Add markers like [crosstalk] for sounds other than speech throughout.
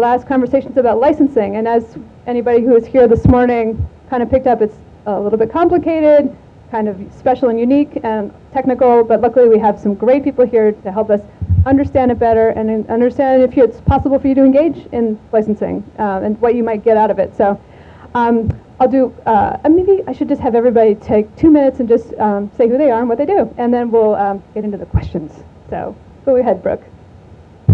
Last conversation is about licensing, and as anybody who was here this morning kind of picked up, it's a little bit complicated, kind of special and unique and technical, but luckily we have some great people here to help us understand it better and understand if it's possible for you to engage in licensing uh, and what you might get out of it. So um, I'll do, uh, maybe I should just have everybody take two minutes and just um, say who they are and what they do, and then we'll um, get into the questions. So go ahead, Brooke.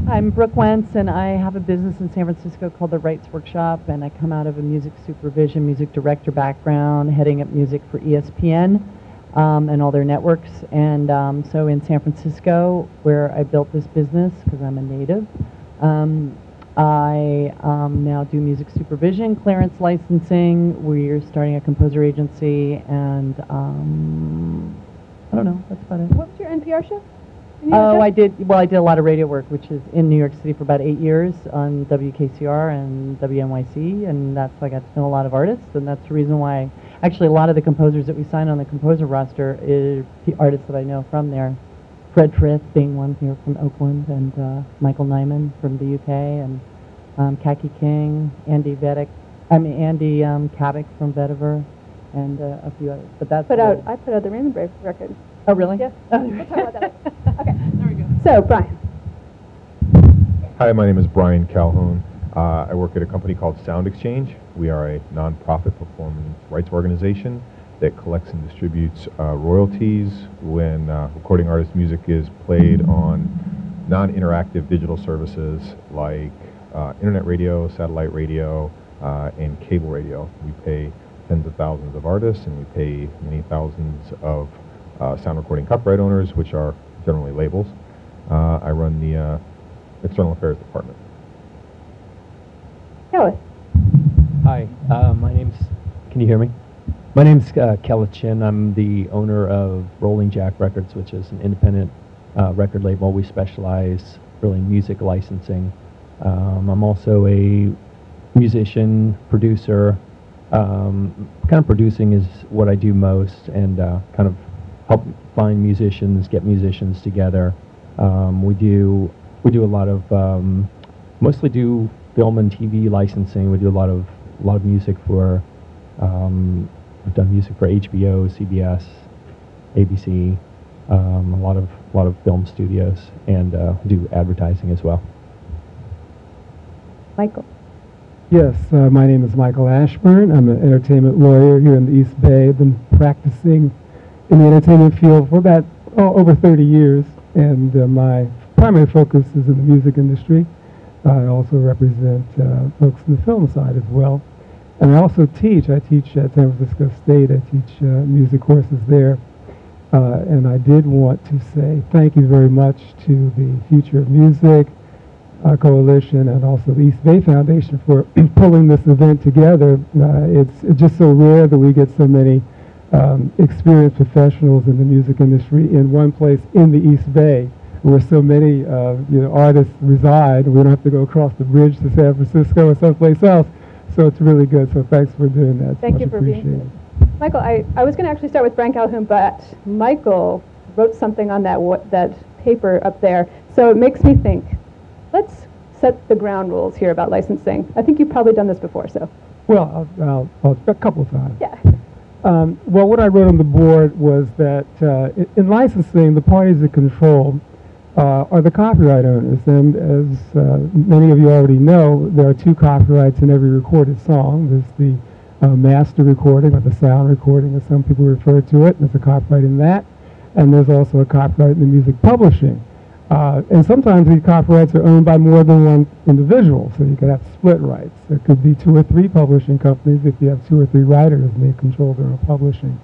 I'm Brooke Wentz, and I have a business in San Francisco called the Rights Workshop, and I come out of a music supervision, music director background, heading up music for ESPN um, and all their networks. And um, so in San Francisco, where I built this business, because I'm a native, um, I um, now do music supervision, clearance licensing. We're starting a composer agency, and um, I don't know, that's about it. What was your NPR show? Oh, I did. Well, I did a lot of radio work, which is in New York City for about eight years on WKCR and WNYC, and that's I got to know a lot of artists, and that's the reason why. Actually, a lot of the composers that we sign on the composer roster is the artists that I know from there. Fred Frith being one here from Oakland, and uh, Michael Nyman from the UK, and um, Kaki King, Andy Vedic, I mean Andy um, Cabic from Vetiver, and uh, a few others. But that's put out. I put out the Raymond Brave record. Oh, really? Yeah. we'll talk about that. [laughs] Okay. There we go. So, Bryan. Hi, my name is Bryan Calhoun. Uh, I work at a company called SoundExchange. We are a nonprofit performance rights organization that collects and distributes uh, royalties when uh, recording artist music is played on non-interactive digital services like uh, internet radio, satellite radio, uh, and cable radio. We pay tens of thousands of artists and we pay many thousands of uh, sound recording copyright owners, which are generally labels. Uh, I run the uh, External Affairs Department. Kelleth. Hi, uh, my name's, can you hear me? My name's uh, Kelleth Chinn. I'm the owner of Rolling Jack Records, which is an independent uh, record label. We specialize really in music licensing. Um, I'm also a musician, producer. Um, kind of producing is what I do most, and uh, kind of help find musicians, get musicians together. Um, we do we do a lot of um, mostly do film and TV licensing. We do a lot of a lot of music for um, we've done music for HBO, CBS, ABC, um, a lot of a lot of film studios, and uh, do advertising as well. Michael. Yes, uh, my name is Michael Ashburne. I'm an entertainment lawyer here in the East Bay. I've been practicing in the entertainment field for about oh, over 30 years, and uh, my primary focus is in the music industry. I also represent uh, folks in the film side as well. And I also teach. I teach at San Francisco State. I teach uh, music courses there. Uh, and I did want to say thank you very much to the Future of Music uh, Coalition and also the East Bay Foundation for [clears throat] pulling this event together. Uh, it's, it's just so rare that we get so many um, experienced professionals in the music industry in one place in the East Bay, where so many uh, you know artists reside. We don't have to go across the bridge to San Francisco or someplace else. So it's really good. So thanks for doing that. Thank you for being here. Michael, I, I was going to actually start with Bryan Calhoun, but Michael wrote something on that that paper up there. So it makes me think, let's set the ground rules here about licensing. I think you've probably done this before, so. Well, I'll, I'll, I'll a couple of times. Yeah. Um, well, what I wrote on the board was that uh, in, in, licensing, the parties that control uh, are the copyright owners. And as uh, many of you already know, there are two copyrights in every recorded song. There's the uh, master recording or the sound recording, as some people refer to it. There's a copyright in that. And there's also a copyright in the music publishing. Uh, and sometimes these copyrights are owned by more than one individual, so you could have split rights. There could be two or three publishing companies if you have two or three writers and they control their own publishing.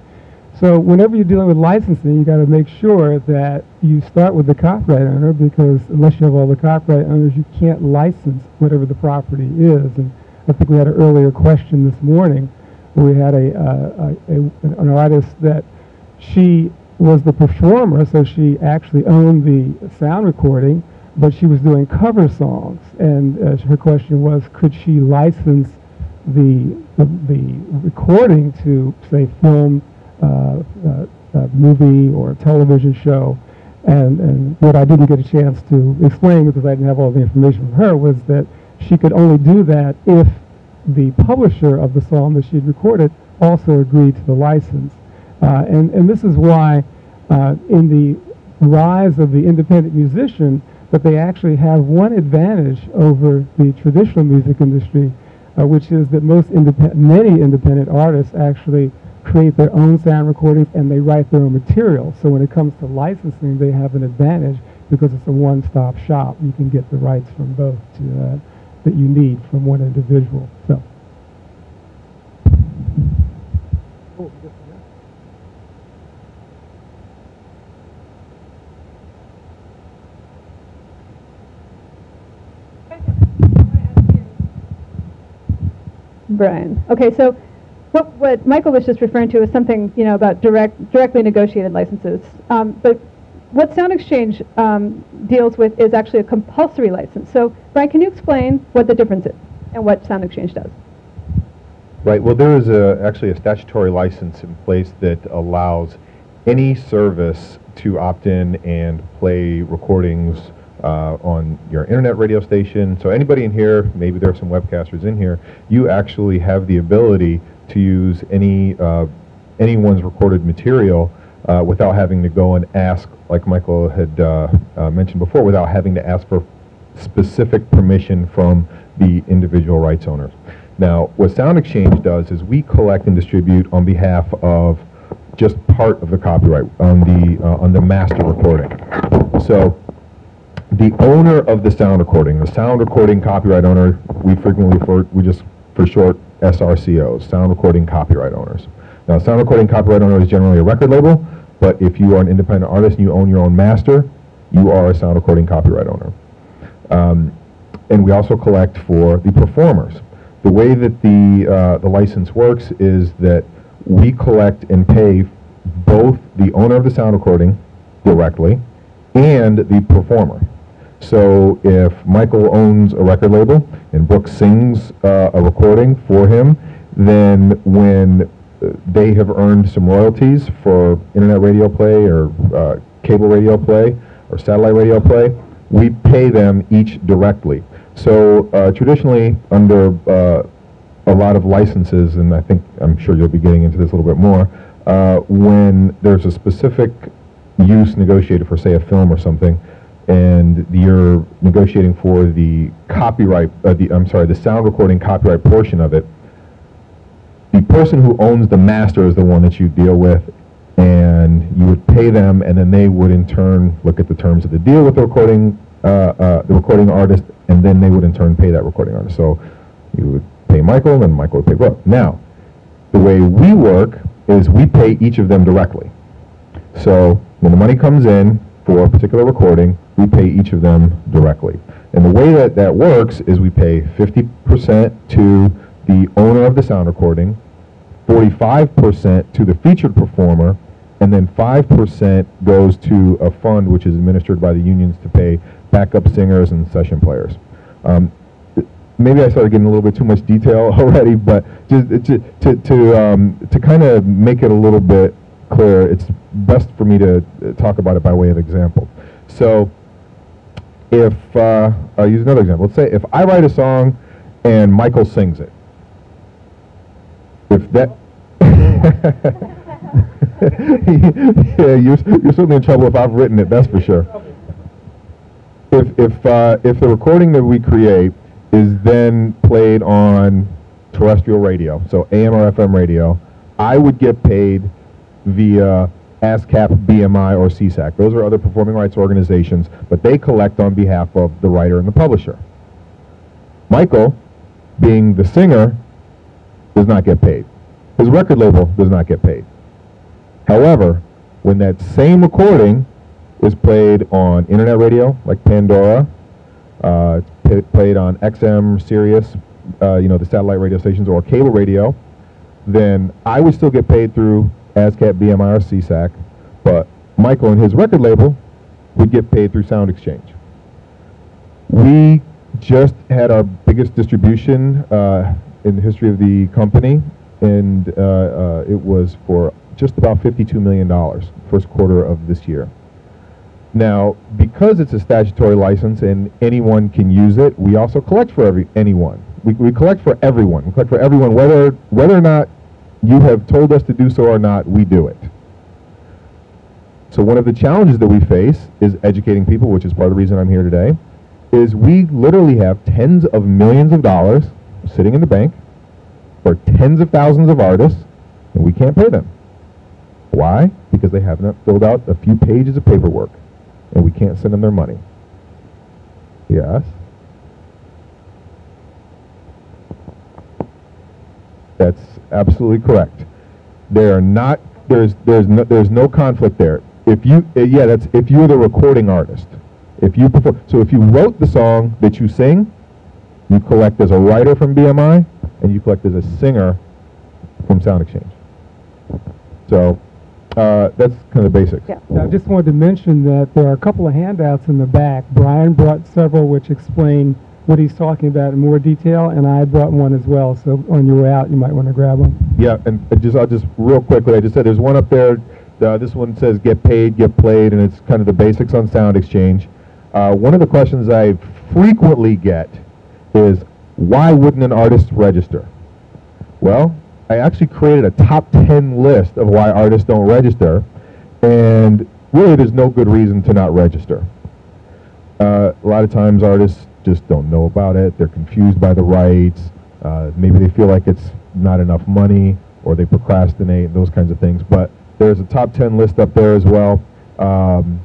So whenever you're dealing with licensing, you got to make sure that you start with the copyright owner because unless you have all the copyright owners, you can't license whatever the property is. And I think we had an earlier question this morning where we had a, uh, a, a an artist that she was the performer, so she actually owned the sound recording, but she was doing cover songs. And uh, her question was, could she license the, the, the recording to, say, film, uh, uh, movie or television show? And, and what I didn't get a chance to explain because I didn't have all the information from her was that she could only do that if the publisher of the song that she'd recorded also agreed to the license. Uh, and, and this is why uh, in the rise of the independent musician, that they actually have one advantage over the traditional music industry, uh, which is that most many independent artists actually create their own sound recordings and they write their own material. So when it comes to licensing, they have an advantage because it's a one-stop shop. You can get the rights from both to, uh, that you need from one individual. So. Bryan. Okay, so what, what Michael was just referring to is something, you know, about direct, directly negotiated licenses. Um, but what SoundExchange um, deals with is actually a compulsory license. So, Bryan, can you explain what the difference is and what SoundExchange does? Right. Well, there is a, actually a statutory license in place that allows any service to opt in and play recordings uh, on your internet radio station. So anybody in here, maybe there are some webcasters in here, you actually have the ability to use any uh, anyone's recorded material uh, without having to go and ask, like Michael had uh, uh, mentioned before, without having to ask for specific permission from the individual rights owners. Now, what SoundExchange does is we collect and distribute on behalf of just part of the copyright on the uh, on the master recording. So the owner of the sound recording, the sound recording copyright owner, we frequently refer, we just for short SRCOs, sound recording copyright owners. Now, sound recording copyright owner is generally a record label, but if you are an independent artist and you own your own master, you are a sound recording copyright owner. Um, and we also collect for the performers. The way that the, uh, the license works is that we collect and pay both the owner of the sound recording directly and the performer. So if Michael owns a record label and Brooke sings uh, a recording for him, then when they have earned some royalties for internet radio play or uh, cable radio play or satellite radio play, we pay them each directly. So uh, traditionally, under uh, a lot of licenses, and I think I'm sure you'll be getting into this a little bit more, uh, when there's a specific use negotiated for, say, a film or something, and you're negotiating for the copyright, uh, the, I'm sorry, the sound recording copyright portion of it, the person who owns the master is the one that you deal with, and you would pay them, and then they would in turn look at the terms of the deal with the recording, uh, uh, the recording artist, and then they would in turn pay that recording artist. So you would pay Michael, and Michael would pay Brooke. Now, the way we work is we pay each of them directly. So when the money comes in for a particular recording, we pay each of them directly. And the way that that works is we pay 50% to the owner of the sound recording, 45% to the featured performer, and then 5% goes to a fund which is administered by the unions to pay backup singers and session players. Um, maybe I started getting a little bit too much detail [laughs] already, but just to, to, to, um, to kind of make it a little bit clear, it's best for me to talk about it by way of example. So if, uh, I'll use another example. Let's say if I write a song and Michael sings it. If that... yeah, [laughs] you're, you're certainly in trouble if I've written it, that's for sure. If, if, uh, if the recording that we create is then played on terrestrial radio, so AM or FM radio, I would get paid via ASCAP, BMI, or SESAC. Those are other performing rights organizations, but they collect on behalf of the writer and the publisher. Michael, being the singer, does not get paid. His record label does not get paid. However, when that same recording is played on internet radio, like Pandora, uh, played on XM, Sirius, uh, you know, the satellite radio stations, or cable radio, then I would still get paid through ASCAP, BMI, or SESAC, but Michael and his record label would get paid through SoundExchange. We just had our biggest distribution uh, in the history of the company, and uh, uh, it was for just about $52 million, first quarter of this year. Now, because it's a statutory license and anyone can use it, we also collect for every anyone. We, we collect for everyone. We collect for everyone, whether whether or not you have told us to do so or not. We do it. So one of the challenges that we face is educating people, which is part of the reason I'm here today. Is we literally have tens of millions of dollars sitting in the bank for tens of thousands of artists, and we can't pay them. Why? Because they have not filled out a few pages of paperwork and we can't send them their money. Yes? That's absolutely correct. There are not there's there's no there's no conflict there. If you uh, yeah, that's if you're the recording artist. If you perform so if you wrote the song that you sing, you collect as a writer from BMI and you collect as a singer from SoundExchange. So uh, that's kind of the basics. Yeah. I just wanted to mention that there are a couple of handouts in the back. Bryan brought several which explain what he's talking about in more detail, and I brought one as well. So on your way out, you might want to grab one. Yeah, and just I'll just real quickly, I just said there's one up there. Uh, this one says get paid, get played, and it's kind of the basics on SoundExchange. Uh, one of the questions I frequently get is why wouldn't an artist register? Well, I actually created a top 10 list of why artists don't register, and really there's no good reason to not register. Uh, a lot of times artists just don't know about it, they're confused by the rights, uh, maybe they feel like it's not enough money, or they procrastinate, those kinds of things. But there's a top 10 list up there as well. Um,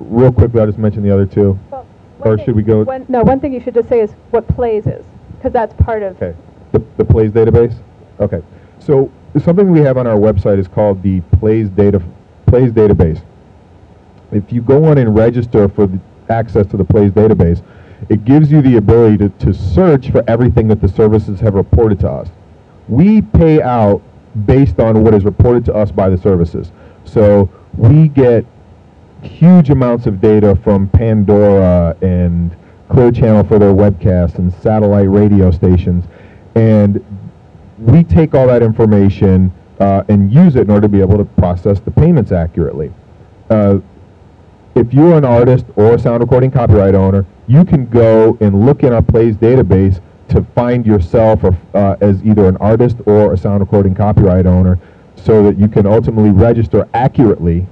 real quickly, I'll just mention the other two. Well, Or should we go- one- No, one thing you should just say is what plays is, because that's part of. Okay. The, the Plays database? Okay. So something we have on our website is called the Plays data Plays database. If you go on and register for the access to the Plays database, it gives you the ability to, to search for everything that the services have reported to us. We pay out based on what is reported to us by the services. So we get huge amounts of data from Pandora and Clear Channel for their webcasts and satellite radio stations. And we take all that information uh, and use it in order to be able to process the payments accurately. Uh, if you're an artist or a sound recording copyright owner, you can go and look in our plays database to find yourself or, uh, as either an artist or a sound recording copyright owner so that you can ultimately register accurately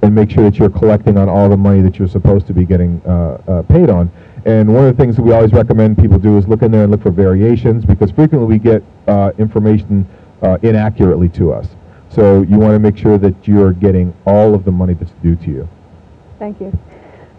and make sure that you're collecting on all the money that you're supposed to be getting uh, uh, paid on. And one of the things that we always recommend people do is look in there and look for variations because frequently we get uh, information uh, inaccurately to us. So you want to make sure that you're getting all of the money that's due to you. Thank you.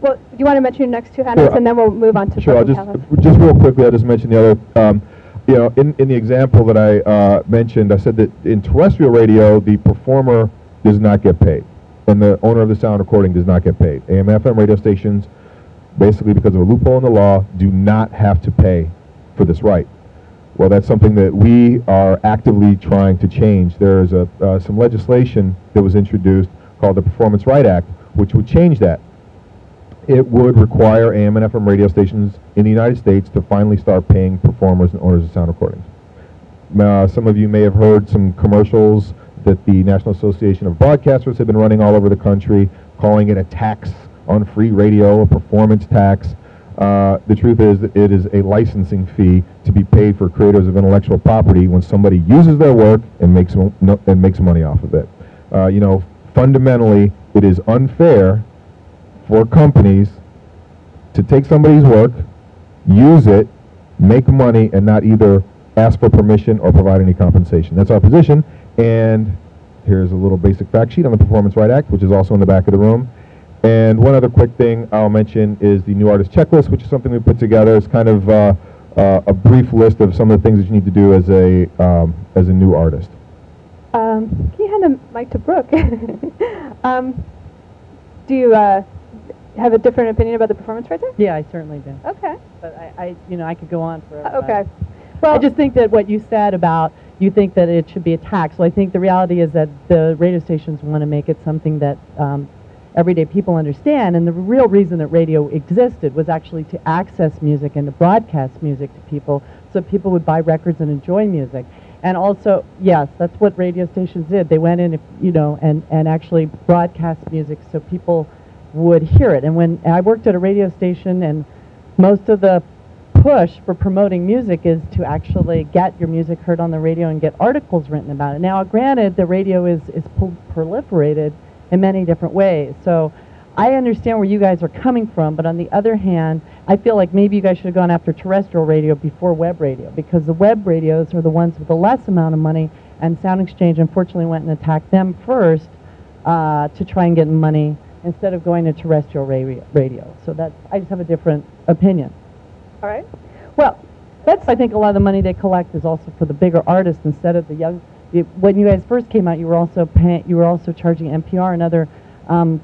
Well, do you want to mention your next two handouts, Sure. and then we'll move on to Sure, I'll just, health? just real quickly, I'll just mention the other, um, you know, in, in the example that I uh, mentioned, I said that in terrestrial radio, the performer does not get paid, and the owner of the sound recording does not get paid. AM, FM radio stations, basically because of a loophole in the law, do not have to pay for this right. Well, that's something that we are actively trying to change. There is a, uh, some legislation that was introduced called the Performance Right Act, which would change that it would require AM and FM radio stations in the United States to finally start paying performers and owners of sound recordings. Uh, some of you may have heard some commercials that the National Association of Broadcasters have been running all over the country, calling it a tax on free radio, a performance tax. Uh, the truth is that it is a licensing fee to be paid for creators of intellectual property when somebody uses their work and makes no, and makes money off of it. Uh, you know, fundamentally, it is unfair for companies to take somebody's work, use it, make money, and not either ask for permission or provide any compensation. That's our position. And here's a little basic fact sheet on the Performance Right Act, which is also in the back of the room. And one other quick thing I'll mention is the new artist checklist, which is something we put together. It's kind of uh, uh, a brief list of some of the things that you need to do as a um, as a new artist. Um, can you hand the mic to Brooke? [laughs] um, do you uh, have a different opinion about the performance right there? Yeah, I certainly do. Okay. But I, I you know, I could go on forever. Uh, okay. Well, I just think that what you said about you think that it should be a tax. Well, I think the reality is that the radio stations want to make it something that um, everyday people understand. And the real reason that radio existed was actually to access music and to broadcast music to people so people would buy records and enjoy music. And also, yes, that's what radio stations did. They went in, you know, and, and actually broadcast music so people would hear it. And when I worked at a radio station, and most of the push for promoting music is to actually get your music heard on the radio and get articles written about it. Now, granted, the radio is, is prol- proliferated in many different ways. So I understand where you guys are coming from, but on the other hand, I feel like maybe you guys should have gone after terrestrial radio before web radio because the web radios are the ones with the less amount of money, and SoundExchange unfortunately went and attacked them first uh, to try and get money instead of going to terrestrial radio. radio. So that's I just have a different opinion. All right. Well, That's I think a lot of the money they collect is also for the bigger artists instead of the young. You, when you guys first came out, you were also paying, you were also charging NPR and other, um,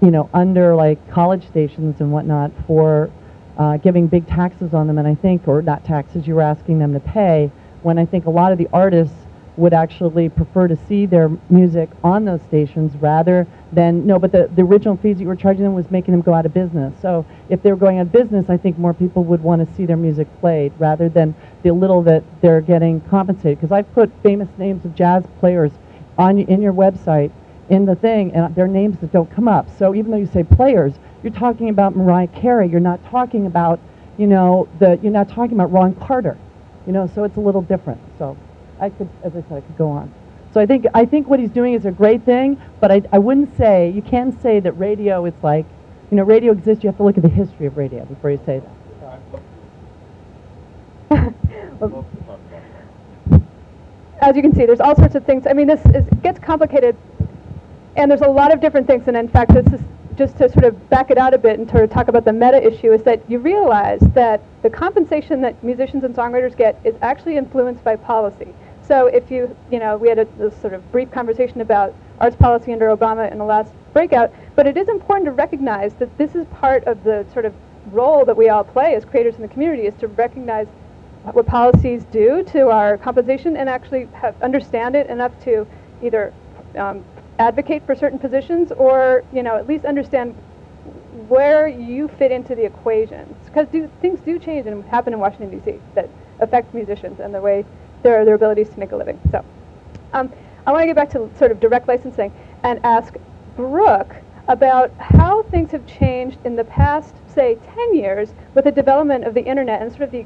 you know, under like college stations and whatnot for uh, giving big taxes on them. And I think, or not taxes, you were asking them to pay. When I think a lot of the artists would actually prefer to see their music on those stations rather than no but the, the original fees that you were charging them was making them go out of business. So if they were going out of business i think more people would want to see their music played rather than the little that they're getting compensated. Because i've put famous names of jazz players on in your website in the thing and they're names that don't come up. So even though you say players you're talking about mariah carey. You're not talking about you know the you're not talking about ron carter you know so it's a little different. So I could, as I said, I could go on. So I think I think what he's doing is a great thing, but I, I wouldn't say you can say that radio is like, you know, radio exists. You have to look at the history of radio before you say that. well, [laughs] as you can see, there's all sorts of things. I mean, this is, gets complicated, and there's a lot of different things. And in fact, this is just to sort of back it out a bit and of talk about the meta issue is that you realize that the compensation that musicians and songwriters get is actually influenced by policy. So if you, you know, we had a, this sort of brief conversation about arts policy under Obama in the last breakout, but it is important to recognize that this is part of the sort of role that we all play as creators in the community is to recognize what policies do to our compensation and actually have, understand it enough to either um, advocate for certain positions or, you know, at least understand where you fit into the equations. Because things do change and happen in Washington, D.C. that affect musicians and the way their, their abilities to make a living. So um, I want to get back to sort of direct licensing and ask Brooke about how things have changed in the past, say, 10 years with the development of the internet and sort of the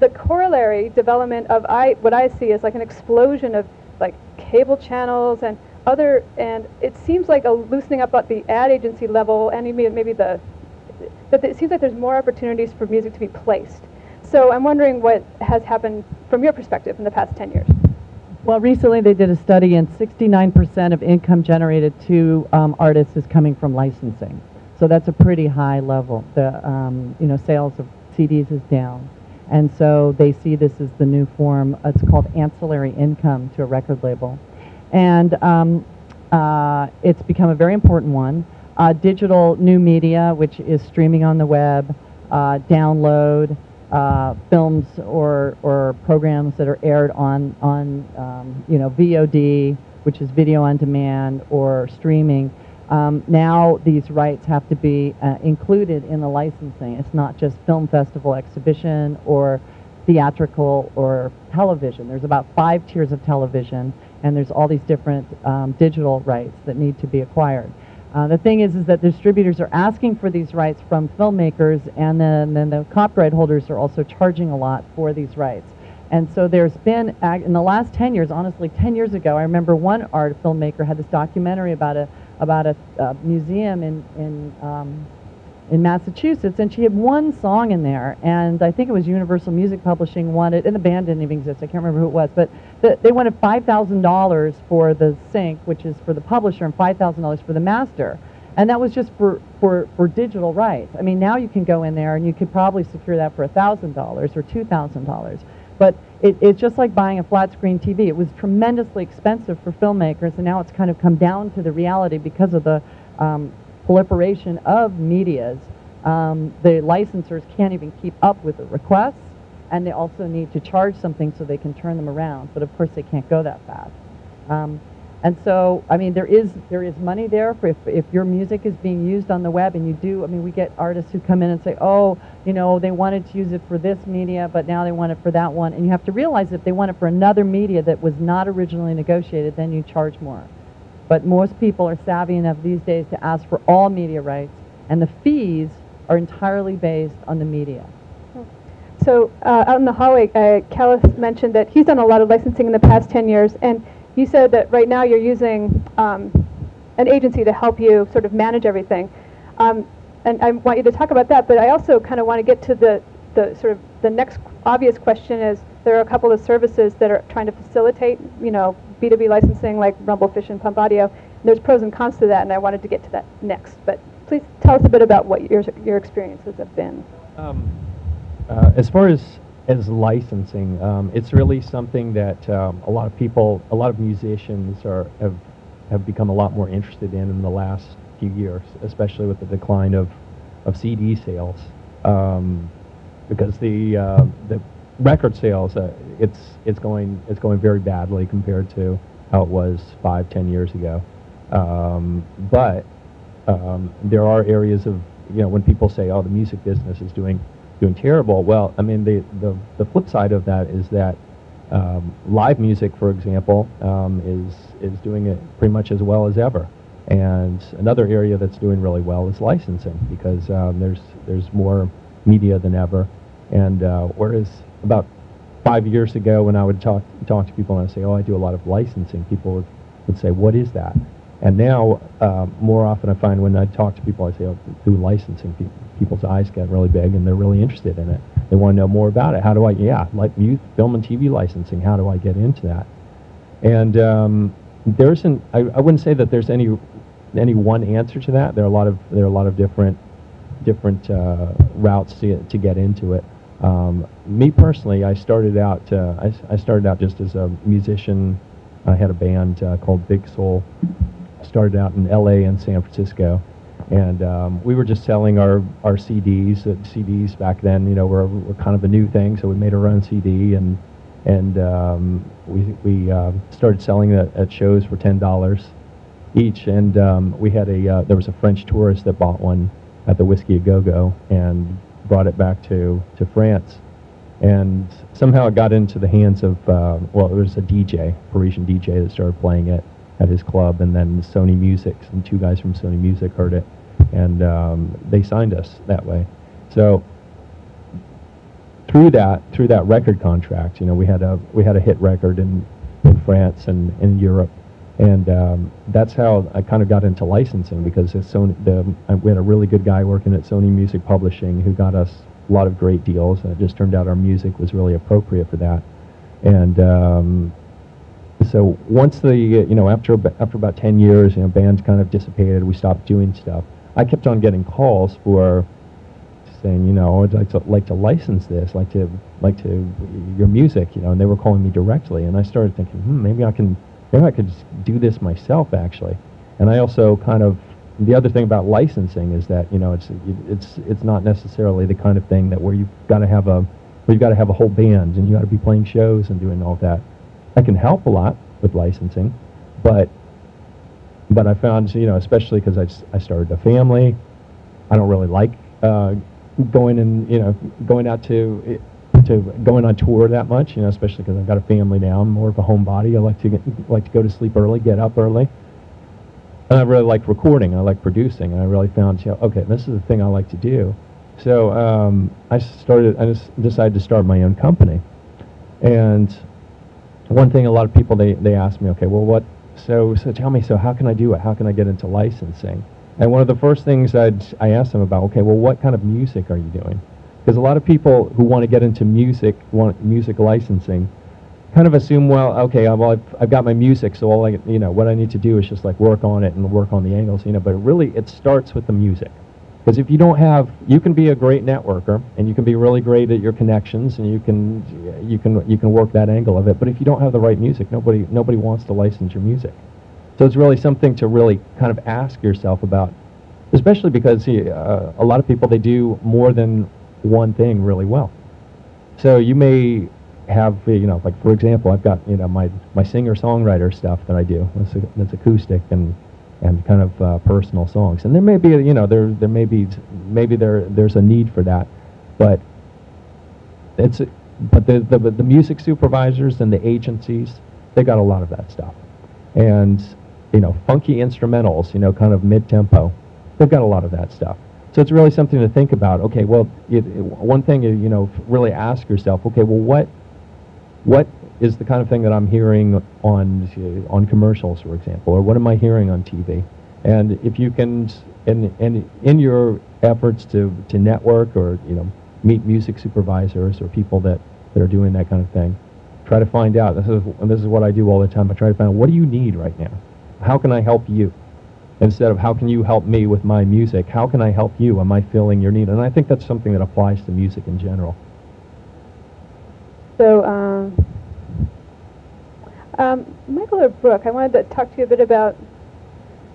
the corollary development of I what I see is like an explosion of like cable channels and other and it seems like a loosening up at the ad agency level and maybe the that it seems like there's more opportunities for music to be placed. So I'm wondering what has happened from your perspective in the past 10 years. Well, recently they did a study, and 69% of income generated to um, artists is coming from licensing. So that's a pretty high level. The um, you know sales of CDs is down, and so they see this as the new form. It's called ancillary income to a record label, and um, uh, it's become a very important one. Uh, digital new media, which is streaming on the web, uh, download, uh, films or, or programs that are aired on, on um, you know, VOD, which is video on demand, or streaming. Um, now these rights have to be uh, included in the licensing. It's not just film festival exhibition or theatrical or television. There's about five tiers of television, and there's all these different um, digital rights that need to be acquired. Uh, the thing is, is that distributors are asking for these rights from filmmakers, and then, then the copyright holders are also charging a lot for these rights. And so there's been, in the last 10 years, honestly, 10 years ago, I remember one art filmmaker had this documentary about a, about a uh, museum in, in, um, in Massachusetts, and she had one song in there, and I think it was Universal Music Publishing wanted, and the band didn't even exist, I can't remember who it was, but the, they wanted $5,000 for the sync, which is for the publisher, and $5,000 for the master. And that was just for, for, for digital rights. I mean, now you can go in there and you could probably secure that for $1,000 or $2,000. But it, it's just like buying a flat screen TV. It was tremendously expensive for filmmakers, and now it's kind of come down to the reality because of the um, proliferation of medias. Um, the licensors can't even keep up with the requests, and they also need to charge something so they can turn them around. But of course, they can't go that fast. Um, and so, I mean, there is there is money there for if, if your music is being used on the web, and you do. I mean, we get artists who come in and say, "Oh, you know, they wanted to use it for this media, but now they want it for that one." And you have to realize if they want it for another media that was not originally negotiated, then you charge more. but most people are savvy enough these days to ask for all media rights, and the fees are entirely based on the media. So uh, out in the hallway, uh, Kelleth mentioned that he's done a lot of licensing in the past 10 years, and you said that right now you're using um, an agency to help you sort of manage everything. Um, and I want you to talk about that, but I also kind of want to get to the, the sort of the next obvious question is there are a couple of services that are trying to facilitate, you know, B2B licensing like Rumblefish and Pump Audio. There's pros and cons to that, and I wanted to get to that next. But please tell us a bit about what your, your experiences have been. Um, uh, as far as as licensing, um, it's really something that um, a lot of people, a lot of musicians are have have become a lot more interested in in the last few years, especially with the decline of of CD sales, um, because the uh, the record sales uh, it's it's going it's going very badly compared to how it was five ten years ago, um, but um, there are areas of you know when people say oh the music business is doing doing terrible. Well, I mean, the, the, the flip side of that is that um, live music, for example, um, is, is doing it pretty much as well as ever. And another area that's doing really well is licensing because um, there's, there's more media than ever. And uh, whereas about five years ago when I would talk, talk to people and I'd say, oh, I do a lot of licensing, people would, would say, what is that? And now, uh, more often I find when I talk to people, I say, oh, through licensing, people, people's eyes get really big and they're really interested in it. They want to know more about it. How do I, yeah, like youth, film and TV licensing, how do I get into that? And um, there isn't, I, I wouldn't say that there's any, any one answer to that. There are a lot of, there are a lot of different, different uh, routes to, to get into it. Um, me personally, I started out, uh, I, I started out just as a musician. I had a band uh, called Big Soul started out in LA and San Francisco. And um, we were just selling our, our CDs. Uh, CDs back then, you know, were, were kind of a new thing, so we made our own CD and and um, we, we uh, started selling it at shows for ten dollars each. And um, we had a uh, there was a French tourist that bought one at the Whisky a Go Go and brought it back to to France. And somehow it got into the hands of uh, well, it was a DJ, Parisian DJ that started playing it at his club, and then Sony Music, and two guys from Sony Music heard it, and um, they signed us that way. So through that, through that record contract, you know, we had a we had a hit record in in France and in Europe, and um, that's how I kind of got into licensing because Sony, the, we had a really good guy working at Sony Music Publishing who got us a lot of great deals, and it just turned out our music was really appropriate for that, and um, so once the you know after after about 10 years you know bands kind of dissipated we stopped doing stuff. I kept on getting calls for saying you know i'd like to like to license this like to like to your music you know and they were calling me directly. And i started thinking hmm, maybe i can maybe i could do this myself actually. And i also kind of the other thing about licensing is that you know it's it's it's not necessarily the kind of thing that where you've got to have a where you've got to have a whole band and you got to be playing shows and doing all that I can help a lot with licensing, but but I found you know especially because I, I started a family, I don't really like uh, going and you know going out to to going on tour that much you know especially because I've got a family now. I'm more of a homebody. I like to get, like to go to sleep early, get up early. And I really like recording. I like producing. And I really found, you know, okay, this is the thing I like to do. So um, I started. I just decided to start my own company, and one thing a lot of people they, they ask me okay well what so so tell me so how can i do it? How can i get into licensing? And one of the first things I'd, i asked them about okay well what kind of music are you doing? Because a lot of people who want to get into music want music licensing kind of assume well okay well I've, I've got my music so all I you know what i need to do is just like work on it and work on the angles you know but really it starts with the music because if you don't have, you can be a great networker and you can be really great at your connections and you can, you can, you can work that angle of it. But if you don't have the right music, nobody, nobody wants to license your music. So it's really something to really kind of ask yourself about, especially because uh, a lot of people they do more than one thing really well. So you may have, you know, like for example, I've got, you know, my my singer-songwriter stuff that I do. That's, that's acoustic and and kind of uh, personal songs. And there may be, you know, there there may be maybe there there's a need for that, but it's but the the, the music supervisors and the agencies they got a lot of that stuff, and you know, funky instrumentals, you know, kind of mid-tempo. They've got a lot of that stuff. So it's really something to think about. Okay, well, it, it, one thing, you know, really ask yourself, okay, well, what, what is the kind of thing that I'm hearing on, on commercials, for example, or what am I hearing on TV? And if you can, and, and in your efforts to, to network or, you know, meet music supervisors or people that, that are doing that kind of thing, try to find out. This is, and this is what I do all the time. I try to find out, what do you need right now? How can I help you? Instead of how can you help me with my music, how can I help you? Am I filling your need? And I think that's something that applies to music in general. So, um, um, Michael or Brooke, I wanted to talk to you a bit about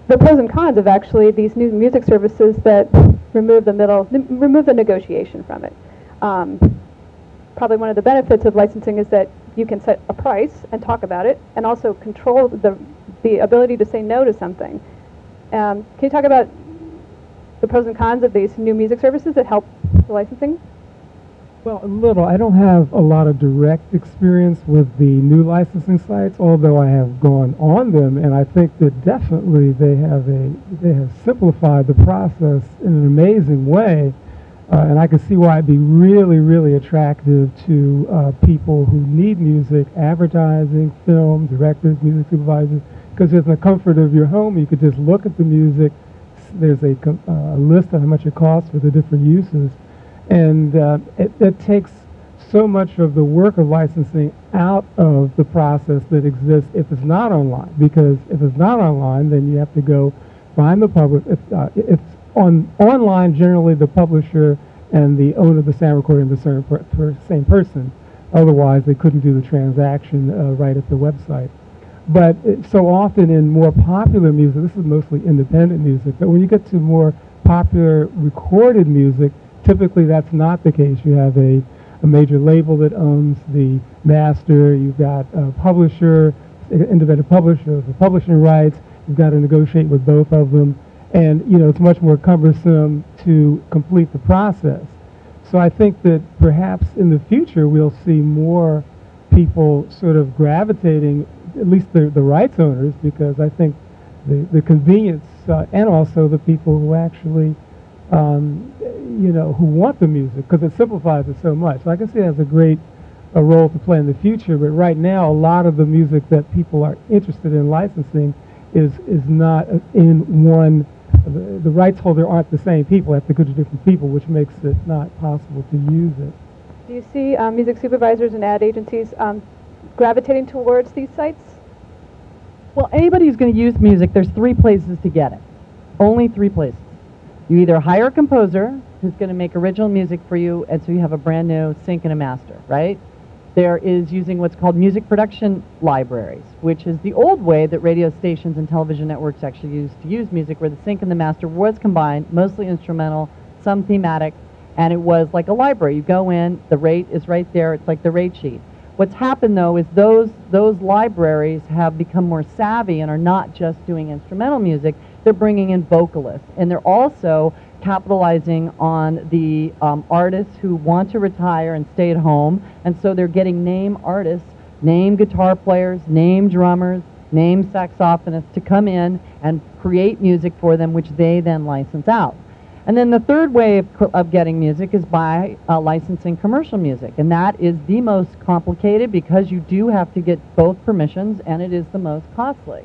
the pros and cons of actually these new music services that remove the middle, remove the negotiation from it. Um, probably one of the benefits of licensing is that you can set a price and talk about it, and also control the the ability to say no to something. Um, can you talk about the pros and cons of these new music services that help the licensing? Well, a little. I don't have a lot of direct experience with the new licensing sites, although I have gone on them, and I think that definitely they have a they have simplified the process in an amazing way, uh, and I can see why it'd be really, really attractive to uh, people who need music, advertising, film, directors, music supervisors, because in the comfort of your home, you could just look at the music. There's a, uh, a list of how much it costs for the different uses and uh, it, it, takes so much of the work of licensing out of the process that exists if it's not online. Because if it's not online, then you have to go find the public. If uh, it's on online, generally the publisher and the owner of the sound recording the same, per, same person. Otherwise, they couldn't do the transaction uh, right at the website. But it, so often in more popular music, this is mostly independent music, but when you get to more popular recorded music, Typically, that's not the case. You have a, a major label that owns the master. You've got a publisher, independent publisher for publishing rights. You've got to negotiate with both of them. And, you know, it's much more cumbersome to complete the process. So I think that perhaps in the future we'll see more people sort of gravitating, at least the, the rights owners, because I think the, the convenience uh, and also the people who actually um, you know, who want the music because it simplifies it so much. So I can see it has a great a role to play in the future. But right now, a lot of the music that people are interested in licensing is is not in one. The, the rights holder aren't the same people; have to go to different people, which makes it not possible to use it. Do you see um, music supervisors and ad agencies um, gravitating towards these sites? Well, anybody who's going to use music, there's three places to get it. Only three places. You either hire a composer who's going to make original music for you, and so you have a brand new sync and a master, right? There is using what's called music production libraries, which is the old way that radio stations and television networks actually used to use music, where the sync and the master was combined, mostly instrumental, some thematic, and it was like a library. You go in, the rate is right there, it's like the rate sheet. What's happened though is those those libraries have become more savvy and are not just doing instrumental music. They're bringing in vocalists, and they're also capitalizing on the um, artists who want to retire and stay at home, and so they're getting name artists, name guitar players, name drummers, name saxophonists to come in and create music for them, which they then license out. And then the third way of, of getting music is by uh, licensing commercial music. And that is the most complicated because you do have to get both permissions and it is the most costly.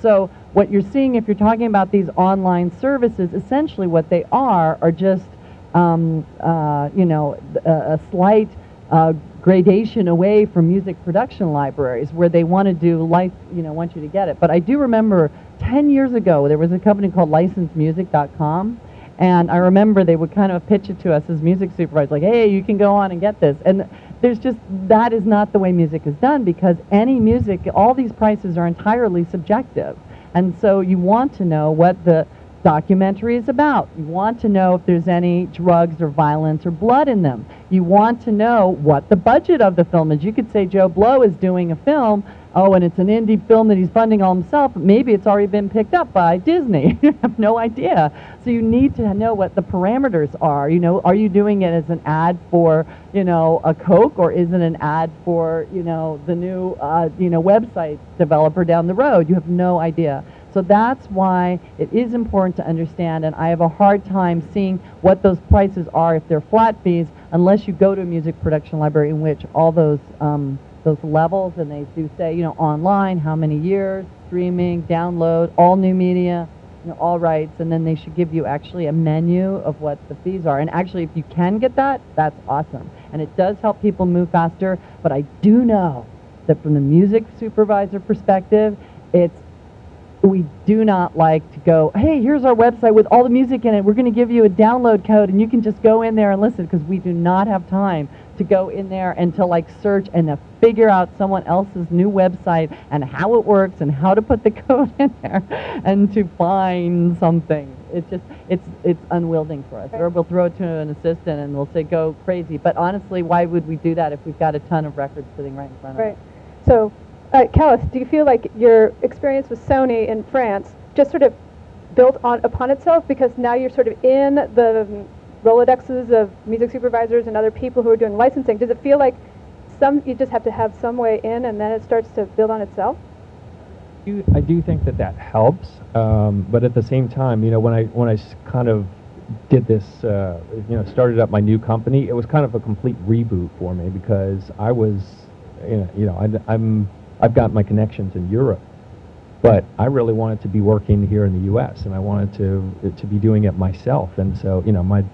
So what you're seeing if you're talking about these online services, essentially what they are are just, um, uh, you know, a, a slight uh, gradation away from music production libraries where they want to do life, you know, want you to get it. But I do remember 10 years ago there was a company called licensemusic.com and I remember they would kind of pitch it to us as music supervisors, like, hey, you can go on and get this. And there's just, that is not the way music is done because any music, all these prices are entirely subjective. And so you want to know what the documentary is about. You want to know if there's any drugs or violence or blood in them. You want to know what the budget of the film is. You could say Joe Blow is doing a film oh, and it's an indie film that he's funding all himself, maybe it's already been picked up by Disney. [laughs] you have no idea. So you need to know what the parameters are. You know, are you doing it as an ad for, you know, a Coke or is it an ad for, you know, the new, uh, you know, website developer down the road? You have no idea. So that's why it is important to understand, and I have a hard time seeing what those prices are if they're flat fees, unless you go to a music production library in which all those um, those levels, and they do say, you know, online, how many years, streaming, download, all new media, you know, all rights, and then they should give you actually a menu of what the fees are. And actually, if you can get that, that's awesome. And it does help people move faster, but I do know that from the music supervisor perspective, it's we do not like to go, hey, here's our website with all the music in it. We're going to give you a download code and you can just go in there and listen because we do not have time to go in there and to like search and to figure out someone else's new website and how it works and how to put the [laughs] code in there and to find something. It's just, it's, it's unwielding for us. Or we'll throw it to an assistant and we'll say, go crazy. But honestly, why would we do that if we've got a ton of records sitting right in front of us? Right. So, uh, Kelleth, do you feel like your experience with Sony in France just sort of built on upon itself because now you're sort of in the Rolodexes of music supervisors and other people who are doing licensing? Does it feel like some you just have to have some way in and then it starts to build on itself? I do think that that helps, um, but at the same time, you know, when I when I kind of did this, uh, you know, started up my new company, it was kind of a complete reboot for me because I was, you know, you know I, I'm I've got my connections in Europe, but I really wanted to be working here in the U.S. and I wanted to to be doing it myself, and so you know my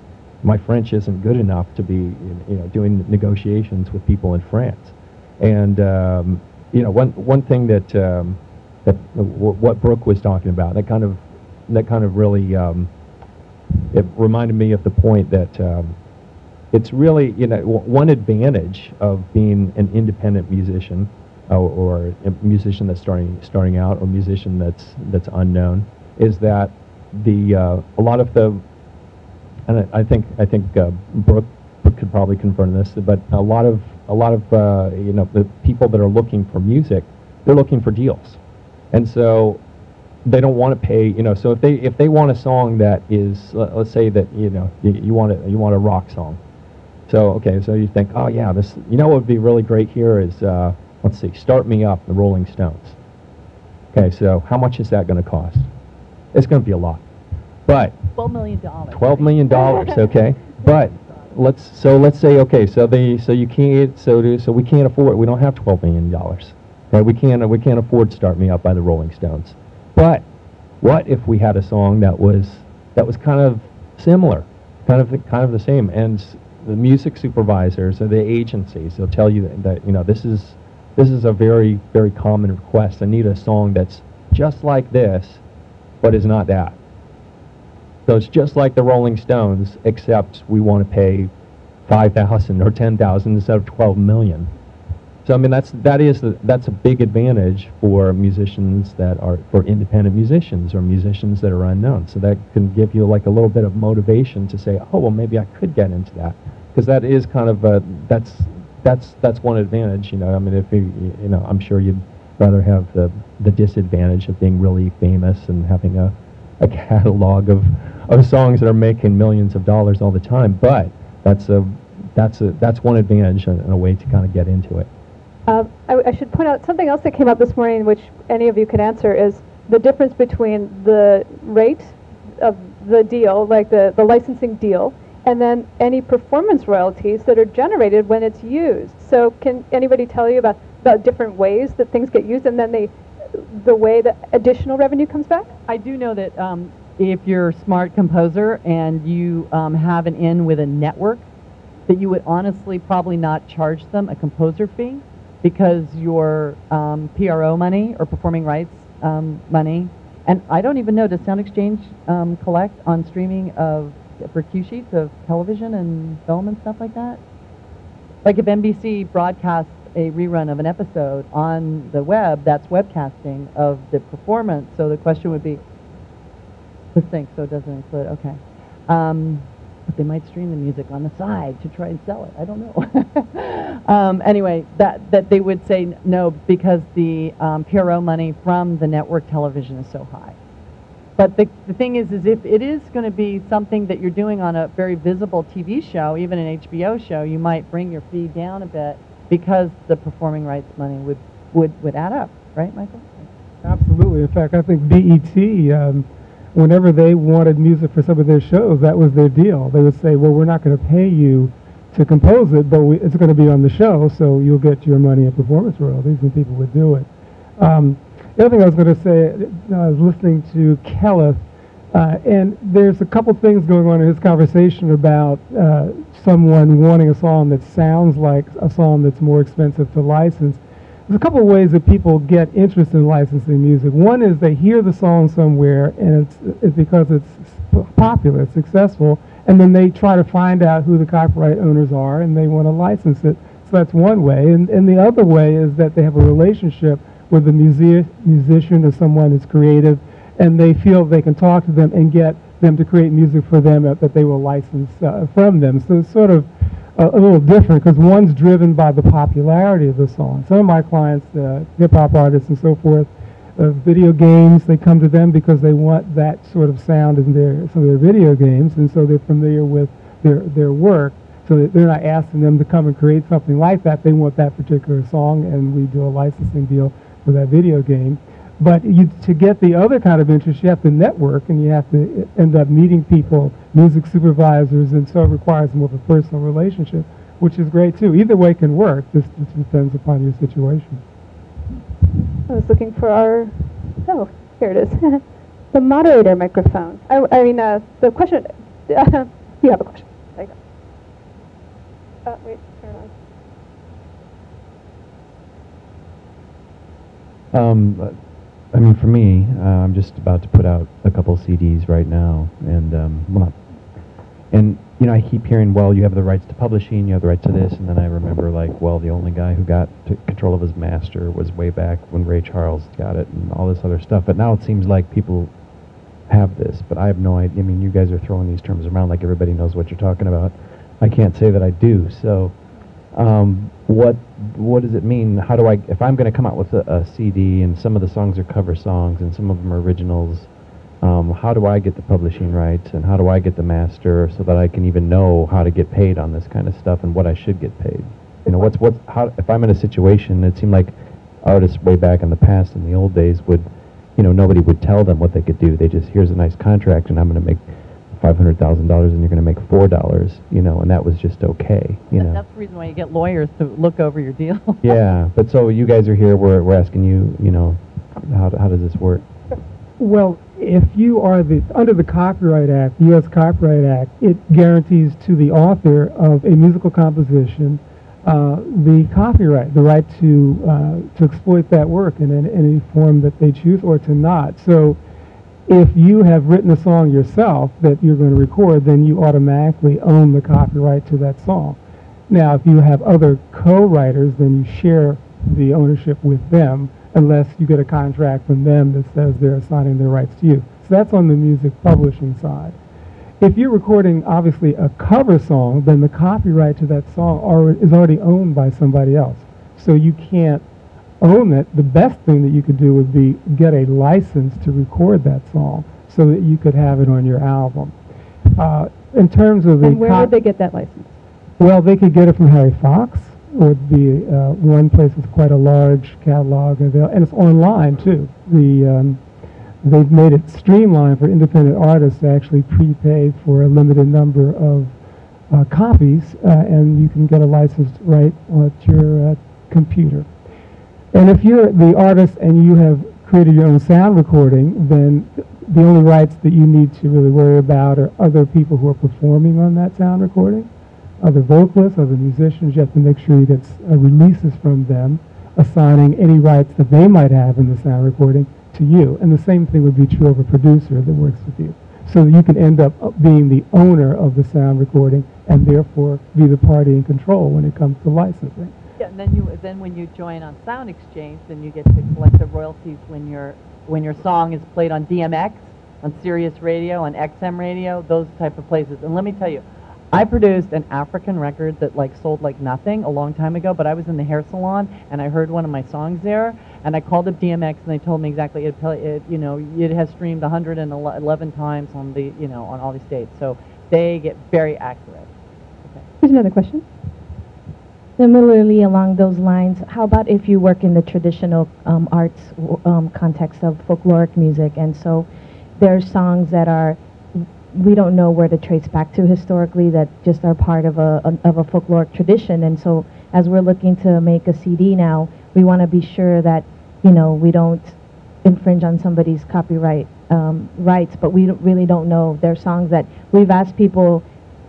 my French isn't good enough to be you know doing negotiations with people in France, and um, you know one one thing that um, that what Brooke was talking about that kind of that kind of really um, it reminded me of the point that um, it's really you know one advantage of being an independent musician or, or a musician that's starting starting out or musician that's that's unknown is that the uh, a lot of the and I, think I think uh, Brooke, Brooke could probably confirm this, but a lot of a lot of uh, you know the people that are looking for music, they're looking for deals, and so they don't want to pay. You know, so if they if they want a song that is let, us say that you know you, you want a, you want a rock song, so okay, so you think oh yeah this you know what would be really great here is uh, let's see Start Me Up the Rolling Stones. Okay, so how much is that going to cost? It's going to be a lot, but $12 million. $12 million, okay? But let's, so let's say, okay, so they, so you can't, so, do- so we can't afford, we don't have twelve million dollars. Okay, we can't, we can't afford Start Me Up by the Rolling Stones. But what if we had a song that was, that was kind of similar, kind of, the- kind of the same? And s- the music supervisors or the agencies, they'll tell you that, that, you know, this is, this is a very, very common request. I need a song that's just like this, but is not that. So it's just like the Rolling Stones, except we want to pay five thousand or ten thousand instead of twelve million. So I mean that's that is the, that's a big advantage for musicians that are for independent musicians or musicians that are unknown. So that can give you like a little bit of motivation to say, oh well, maybe I could get into that because that is kind of a that's that's that's one advantage. You know, I mean if you you know I'm sure you'd rather have the the disadvantage of being really famous and having a a catalog of, of songs that are making millions of dollars all the time. But that's a that's a that's one advantage and, a way to kind of get into it. Um, I, I should point out something else that came up this morning, which any of you could answer, is the difference between the rate of the deal, like the, the licensing deal, and then any performance royalties that are generated when it's used. So can anybody tell you about, about different ways that things get used and then they, the way that additional revenue comes back? I do know that um, if you're a smart composer and you um, have an in with a network, that you would honestly probably not charge them a composer fee because your um, PRO money or performing rights um, money, and I don't even know, does SoundExchange um, collect on streaming of for cue sheets of television and film and stuff like that? Like if NBC broadcasts a rerun of an episode on the web, that's webcasting of the performance. So the question would be, let's think, so it doesn't include, okay. Um, but they might stream the music on the side to try and sell it. I don't know. [laughs] um, anyway, that, that they would say no because the um, PRO money from the network television is so high. But the, the thing is, is if it is going to be something that you're doing on a very visible TV show, even an HBO show, you might bring your fee down a bit because the performing rights money would, would, would add up, right, Michael? Absolutely. In fact, I think BET, um, whenever they wanted music for some of their shows, that was their deal. They would say, well, we're not going to pay you to compose it, but we, it's going to be on the show, so you'll get your money in performance royalties, and people would do it. Um, the other thing I was going to say, uh, I was listening to Kelleth, uh, and there's a couple things going on in his conversation about uh, someone wanting a song that sounds like a song that's more expensive to license. There's a couple of ways that people get interested in licensing music. One is they hear the song somewhere, and it's, it's because it's popular, successful, and then they try to find out who the copyright owners are, and they want to license it. So that's one way. And, and the other way is that they have a relationship with a music, musician or someone that's creative, and they feel they can talk to them and get them to create music for them that, they will license uh, from them. So it's sort of a, a little different because one's driven by the popularity of the song. Some of my clients, uh, hip hop artists and so forth, uh, video games, they come to them because they want that sort of sound in their some of their video games, and so they're familiar with their their work. So they're not asking them to come and create something like that. They want that particular song, and we do a licensing deal for that video game. But you, to get the other kind of interest, you have to network, and you have to end up meeting people, music supervisors, and so it requires more of a personal relationship, which is great too. Either way can work. This, this depends upon your situation. I was looking for our, oh, here it is. [laughs] the moderator microphone. I, I mean, uh, the question, [laughs] you have a question. There you go. Uh, wait, turn on. Um, I mean, for me, uh, I'm just about to put out a couple CDs right now, and um, well, not, and you know, I keep hearing, well, you have the rights to publishing, you have the rights to this, and then I remember like, well, the only guy who got control of his master was way back when Ray Charles got it, and all this other stuff. But now it seems like people have this, but I have no idea. I mean, you guys are throwing these terms around like everybody knows what you're talking about. I can't say that I do. So, um, what what does it mean? How do I, if I'm going to come out with a, a, CD and some of the songs are cover songs and some of them are originals, um, how do I get the publishing rights and how do I get the master so that I can even know how to get paid on this kind of stuff and what I should get paid? You know, what's what's how if I'm in a situation, it seemed like artists way back in the past in the old days would, you know, nobody would tell them what they could do. They just here's a nice contract and I'm going to make five hundred thousand dollars and you're going to make four dollars, you know, and that was just okay, you That- know. That's the reason why you get lawyers to look over your deal. [laughs] Yeah, but so you guys are here. We're we're asking you, you know, how how does this work? Well, if you are the under the Copyright Act, the U.S. Copyright Act, it guarantees to the author of a musical composition uh, the copyright, the right to uh, to exploit that work in any, any form that they choose or to not. So, if you have written a song yourself that you're going to record, then you automatically own the copyright to that song. Now, if you have other co-writers, then you share the ownership with them unless you get a contract from them that says they're assigning their rights to you. So that's on the music publishing side. If you're recording, obviously, a cover song, then the copyright to that song is already owned by somebody else. So you can't own it. The best thing that you could do would be get a license to record that song so that you could have it on your album. Uh, in terms of the And where would they get that license? well, they could get it from Harry Fox, would be uh, one place with quite a large catalog, avail- and it's online too. The um, they've made it streamlined for independent artists to actually prepay for a limited number of uh, copies, uh, and you can get a license right at your uh, computer. And if you're the artist and you have created your own sound recording, then the only rights that you need to really worry about are other people who are performing on that sound recording other vocalists, other musicians. You have to make sure you get uh, releases from them, assigning any rights that they might have in the sound recording to you. And the same thing would be true of a producer that works with you. So you can end up uh, being the owner of the sound recording and therefore be the party in control when it comes to licensing. And then you then when you join on SoundExchange, then you get to collect the royalties when your when your song is played on DMX, on Sirius Radio, on XM Radio, those type of places. And let me tell you, I produced an African record that like sold like nothing a long time ago, but I was in the hair salon and I heard one of my songs there, and I called up DMX and they told me exactly it, it you know it has streamed 111 times on the you know on all these states, so they get very accurate. Okay. Here's another question. Similarly, along those lines, how about if you work in the traditional um, arts um, context of folkloric music? And so there are songs that are, we don't know where to trace back to historically that just are part of a, of a folkloric tradition. And so as we're looking to make a CD now, we want to be sure that, you know, we don't infringe on somebody's copyright um, rights, but we don't, really don't know. There are songs that we've asked people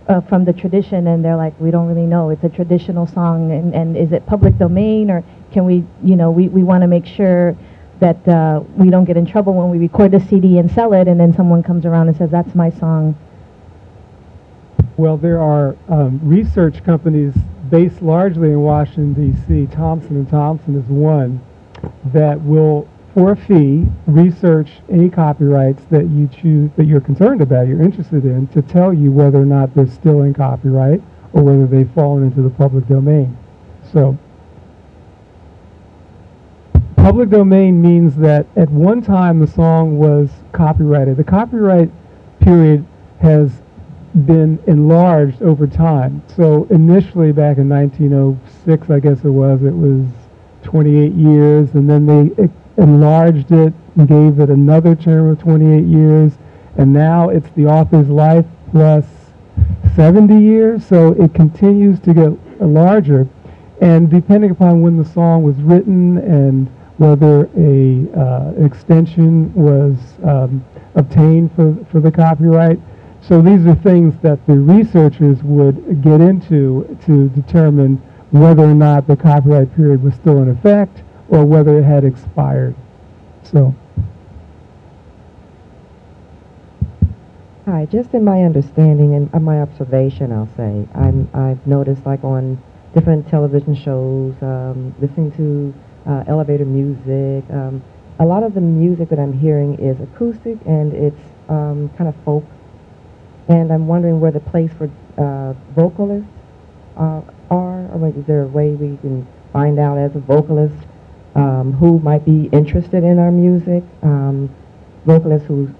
uh, from the tradition, and they're like, we don't really know. It's a traditional song, and, and is it public domain, or can we, you know, we, we want to make sure that uh, we don't get in trouble when we record the CD and sell it, and then someone comes around and says, that's my song. Well, there are um, research companies based largely in Washington, D.C. Thomson and Thomson is one that will, for a fee, research any copyrights that you choose that you're concerned about, you're interested in, to tell you whether or not they're still in copyright or whether they've fallen into the public domain. So, public domain means that at one time the song was copyrighted. The copyright period has been enlarged over time. So initially back in 1906, I guess it was, it was 28 years, and then they enlarged it gave it another term of 28 years, and now it's the author's life plus 70 years, so it continues to get larger. And depending upon when the song was written and whether a uh, extension was um, obtained for, for the copyright, so these are things that the researchers would get into to determine whether or not the copyright period was still in effect or whether it had expired. So, Hi, just in my understanding and uh, my observation, I'll say, I'm, I've noticed like on different television shows, um, listening to uh, elevator music, um, a lot of the music that I'm hearing is acoustic and it's um, kind of folk. And I'm wondering where the place for uh, vocalists uh, are, or is there a way we can find out as a vocalist um, who might be interested in our music? Um, vocalists who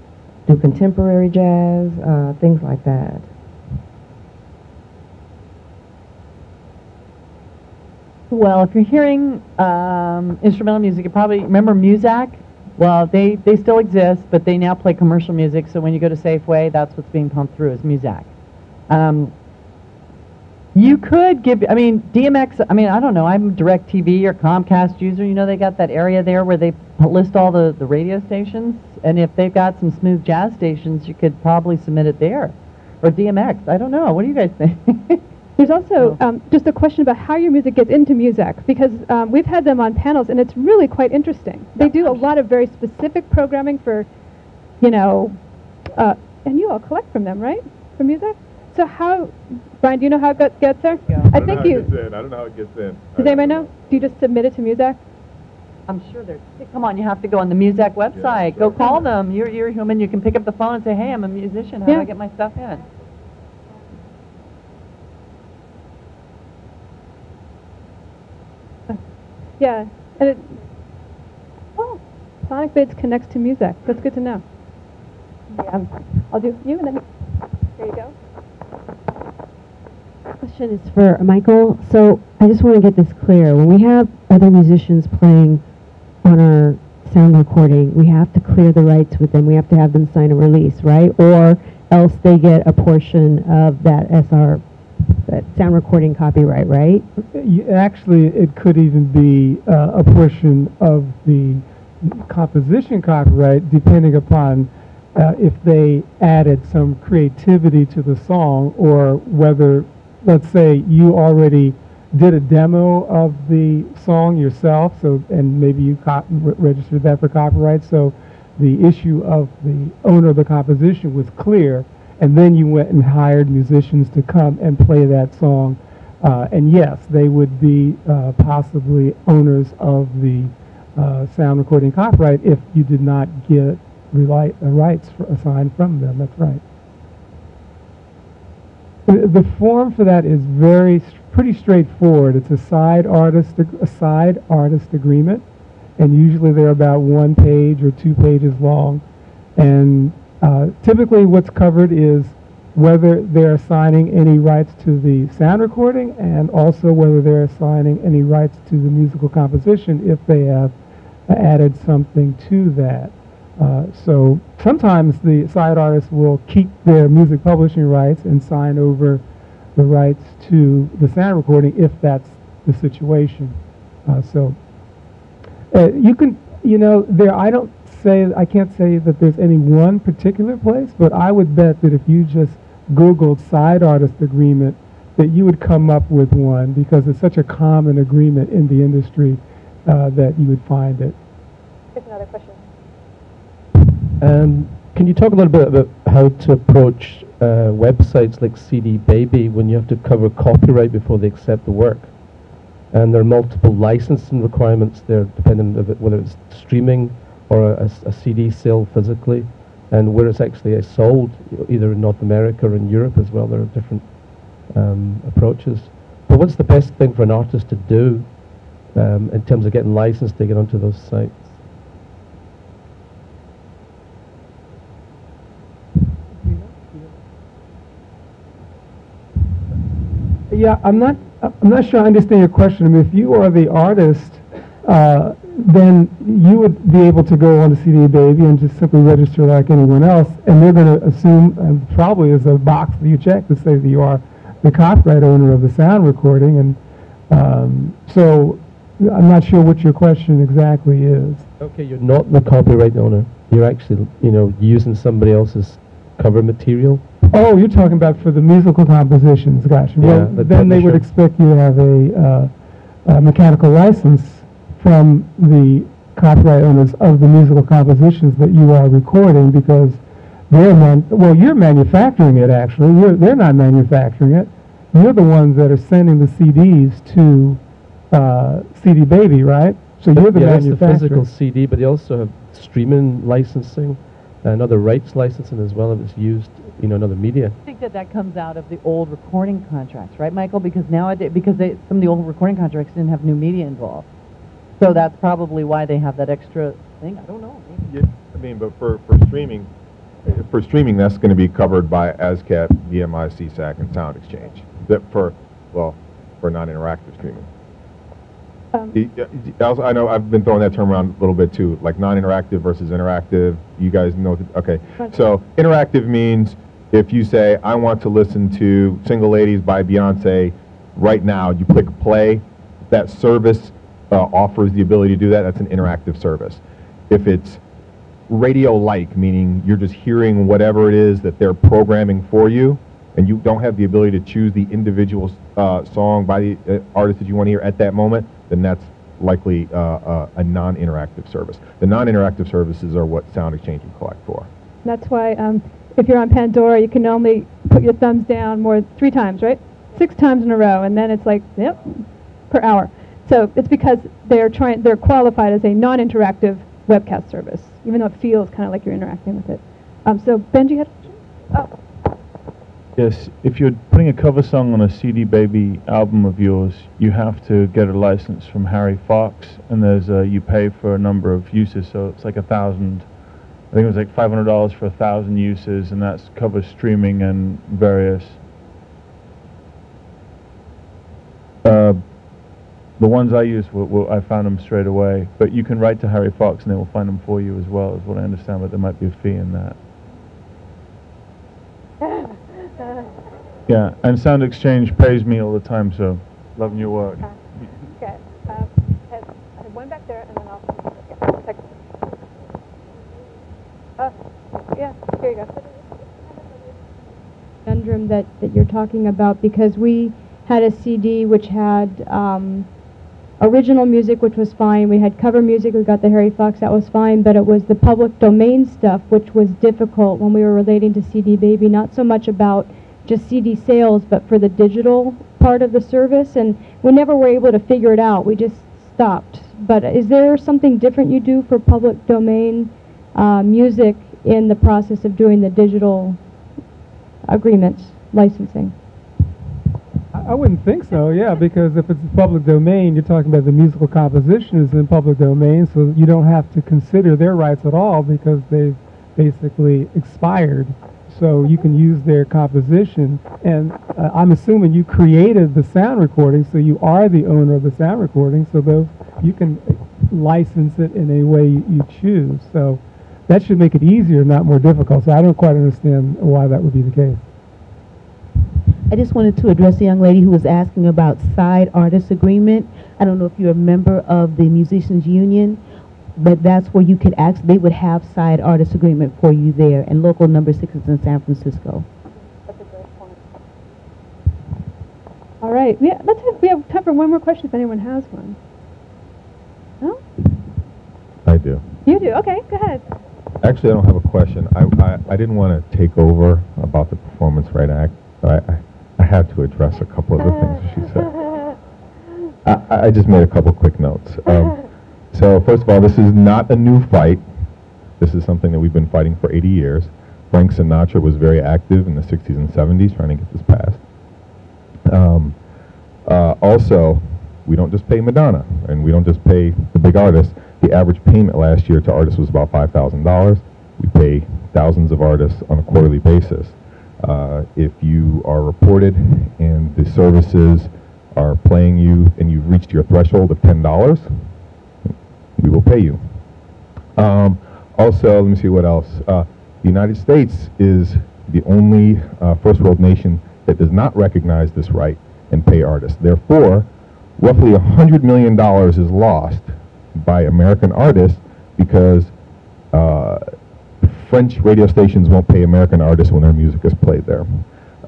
do contemporary jazz, uh, things like that. Well, if you're hearing um, instrumental music, you probably remember Muzak. Well, they, they still exist, but they now play commercial music. So when you go to Safeway, that's what's being pumped through is Muzak. Um, you could give, I mean, DMX, I mean, I don't know, I'm a DirecTV or Comcast user. You know, they got that area there where they list all the, the radio stations. And if they've got some smooth jazz stations, you could probably submit it there. Or DMX, I don't know. What do you guys think? [laughs] There's also um, just a question about how your music gets into Muzak because um, we've had them on panels and it's really quite interesting. They do a lot of very specific programming for, you know, uh, and you all collect from them, right? For music. So how, Bryan? Do you know how it got, gets there? I think you. in. I don't know how it gets in. Does anybody know? Do you just submit it to Muzak? I'm sure they're. Come on, you have to go on the Muzak website. Go call them. You're you're human. You can pick up the phone and say, "Hey, I'm a musician. How do I get my stuff in?" [laughs] Yeah, and it. Oh, Sonicbids connects to Muzak. That's good to know. Yeah, um, I'll do you and then. Here you go. Question is for Michael. So I just want to get this clear. When we have other musicians playing on our sound recording, we have to clear the rights with them. We have to have them sign a release, right? Or else they get a portion of that SR, that sound recording copyright, right? actually, it could even be uh, a portion of the composition copyright, depending upon uh, if they added some creativity to the song, or whether, let's say, you already did a demo of the song yourself, so and maybe you registered that for copyright. So the issue of the owner of the composition was clear, and then you went and hired musicians to come and play that song. Uh, and yes, they would be uh, possibly owners of the uh, sound recording copyright if you did not get reli- uh, rights assigned from them. That's right. The, form for that is very pretty straightforward. It's a side artist a side artist agreement, and usually they're about one page or two pages long. And uh, typically, what's covered is whether they're assigning any rights to the sound recording and also whether they're assigning any rights to the musical composition if they have added something to that. Uh, so sometimes the side artists will keep their music publishing rights and sign over the rights to the sound recording if that's the situation. Uh, so uh, you can, you know, there. I don't say I can't say that there's any one particular place, but I would bet that if you just Googled side artist agreement, that you would come up with one because it's such a common agreement in the industry uh, that you would find it. Here's another question. Um, can you talk a little bit about how to approach uh, websites like CD Baby when you have to cover copyright before they accept the work? And there are multiple licensing requirements there, depending on whether it's streaming or a, a, a CD sale physically, and where it's actually uh, sold, either in North America or in Europe as well. There are different um, approaches. But what's the best thing for an artist to do um, in terms of getting licensed to get onto those sites? Yeah, I'm not. I'm not sure I understand your question. I mean, if you are the artist, uh, then you would be able to go on to CD Baby and just simply register like anyone else, and they're going to assume, and probably is a box that you check to say that you are the copyright owner of the sound recording, and um, so I'm not sure what your question exactly is. Okay, you're not the copyright owner. You're actually, you know, using somebody else's cover material. Oh, you're talking about for the musical compositions, gotcha. Yeah, well, the then they would expect you to have a, uh, a mechanical license from the copyright owners of the musical compositions that you are recording because they're man- well, you're manufacturing it actually. You're, they're not manufacturing it. You're the ones that are sending the CDs to uh, CD Baby, right? So you're the yeah, that's the physical CD, but they also have streaming licensing and other rights licensing as well if it's used, you know, in other media. I think that that comes out of the old recording contracts, right, Michael? Because nowadays, because they, some of the old recording contracts didn't have new media involved. So that's probably why they have that extra thing. I don't know. maybe. Yeah, I mean, but for, for streaming, uh, for streaming, that's going to be covered by ASCAP, BMI, SESAC, and SoundExchange. That for, well, for non-interactive streaming. Um, Also, I know I've been throwing that term around a little bit too, like non-interactive versus interactive. You guys know, th- okay. So interactive means if you say, I want to listen to Single Ladies by Beyonce right now, you click play. That service uh, offers the ability to do that. That's an interactive service. If it's radio-like, meaning you're just hearing whatever it is that they're programming for you, and you don't have the ability to choose the individual uh, song by the uh, artist that you want to hear at that moment, then that's likely uh, uh, a non-interactive service. The non-interactive services are what SoundExchange would collect for. That's why um, if you're on Pandora, you can only put your thumbs down more three times, right? Six times in a row, and then it's like, yep, per hour. So it's because they're trying, they're qualified as a non-interactive webcast service, even though it feels kind of like you're interacting with it. Um, so Benji had, oh, Yes, if you're putting a cover song on a CD Baby album of yours, you have to get a license from Harry Fox, and there's a, you pay for a number of uses, so it's like a thousand. I think it was like five hundred dollars for a thousand uses, and that's covers streaming and various. Uh, the ones I use, were, were, I found them straight away. But you can write to Harry Fox, and they will find them for you as well, is what I understand. But there might be a fee in that. [laughs] Yeah, and SoundExchange pays me all the time, so loving your work. okay. Um, I have one back there, and then I'll, yeah, second. Uh, yeah, here you go. conundrum that, that you're talking about because we had a CD which had um, original music, which was fine. We had cover music. We got the Harry Fox. That was fine. But it was the public domain stuff which was difficult when we were relating to CD Baby. Not so much about just CD sales, but for the digital part of the service. And we never were able to figure it out. We just stopped. But is there something different you do for public domain uh, music in the process of doing the digital agreements, licensing? I I wouldn't think so, yeah, because if it's public domain, you're talking about the musical composition is in public domain, so you don't have to consider their rights at all because they've basically expired. So you can use their composition, and uh, I'm assuming you created the sound recording, so you are the owner of the sound recording. So those you can license it in a way you, you choose. So that should make it easier, not more difficult. So I don't quite understand why that would be the case. I just wanted to address the young lady who was asking about side artist agreement. I don't know if you're a member of the Musicians Union, but that's where you could ask, they would have side artist agreement for you there, and local number six is in San Francisco. All right, yeah, let's have, we have time for one more question if anyone has one. No? I do. You do, okay, go ahead. Actually, I don't have a question. I, I, I didn't want to take over about the Performance Right Act, but I, I, I had to address a couple of the things she said. [laughs] I, I just made a couple quick notes. Um, so first of all, this is not a new fight. This is something that we've been fighting for 80 years. Frank Sinatra was very active in the 60s and 70s trying to get this passed. Um, uh, also, we don't just pay Madonna, and we don't just pay the big artists. The average payment last year to artists was about $5,000. We pay thousands of artists on a quarterly basis. Uh, if you are reported and the services are playing you and you've reached your threshold of $10, we will pay you. Um, also, let me see what else. Uh, the United States is the only uh, first world nation that does not recognize this right and pay artists. Therefore, roughly $100 million is lost by American artists because uh, French radio stations won't pay American artists when their music is played there.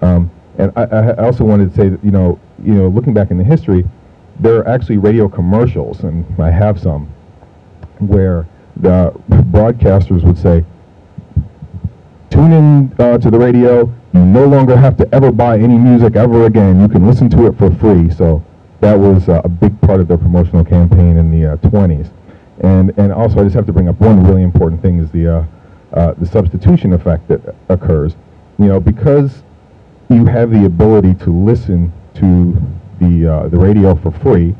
Um, and I, I, also wanted to say that, you know, you know, looking back in the history, there are actually radio commercials, and I have some, where the broadcasters would say, tune in uh, to the radio, you no longer have to ever buy any music ever again. You can listen to it for free. So that was uh, a big part of their promotional campaign in the uh, 20s. And, and also, I just have to bring up one really important thing is the, uh, uh, the substitution effect that occurs. You know, because you have the ability to listen to the, uh, the radio for free,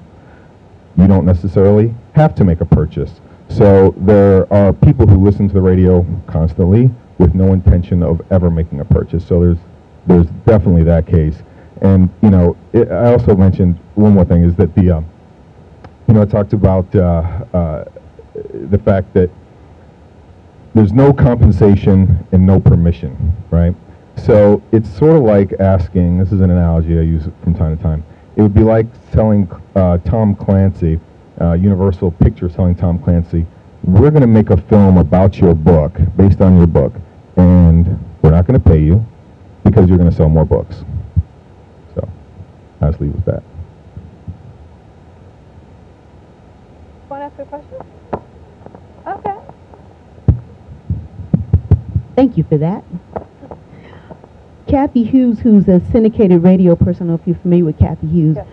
you don't necessarily have to make a purchase. So there are people who listen to the radio constantly with no intention of ever making a purchase. So there's, there's definitely that case. And, you know, it, I also mentioned one more thing is that the, um, you know, I talked about uh, uh, the fact that there's no compensation and no permission, right? So it's sort of like asking, this is an analogy I use from time to time, it would be like telling uh, Tom Clancy, uh, Universal Pictures telling Tom Clancy, we're going to make a film about your book, based on your book, and we're not going to pay you because you're going to sell more books. So I'll just leave with that. Want to ask a question? Okay. Thank you for that. Cathy Hughes, who's a syndicated radio person, I don't know if you're familiar with Cathy Hughes. Yes.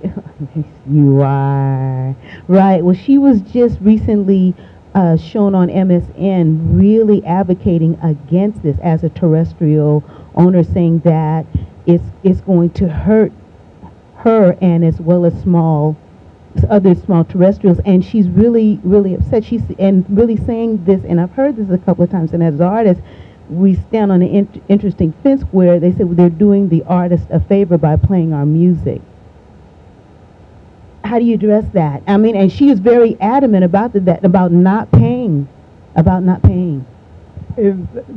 [laughs] You are. Right. Well, she was just recently uh, shown on MSN really advocating against this as a terrestrial owner, saying that it's, it's going to hurt her and as well as small other small terrestrials and she's really really upset she's and really saying this and i've heard this a couple of times and as artists we stand on an in interesting fence where they say they're doing the artist a favor by playing our music how do you address that? I mean and she is very adamant about the, that about not paying about not paying.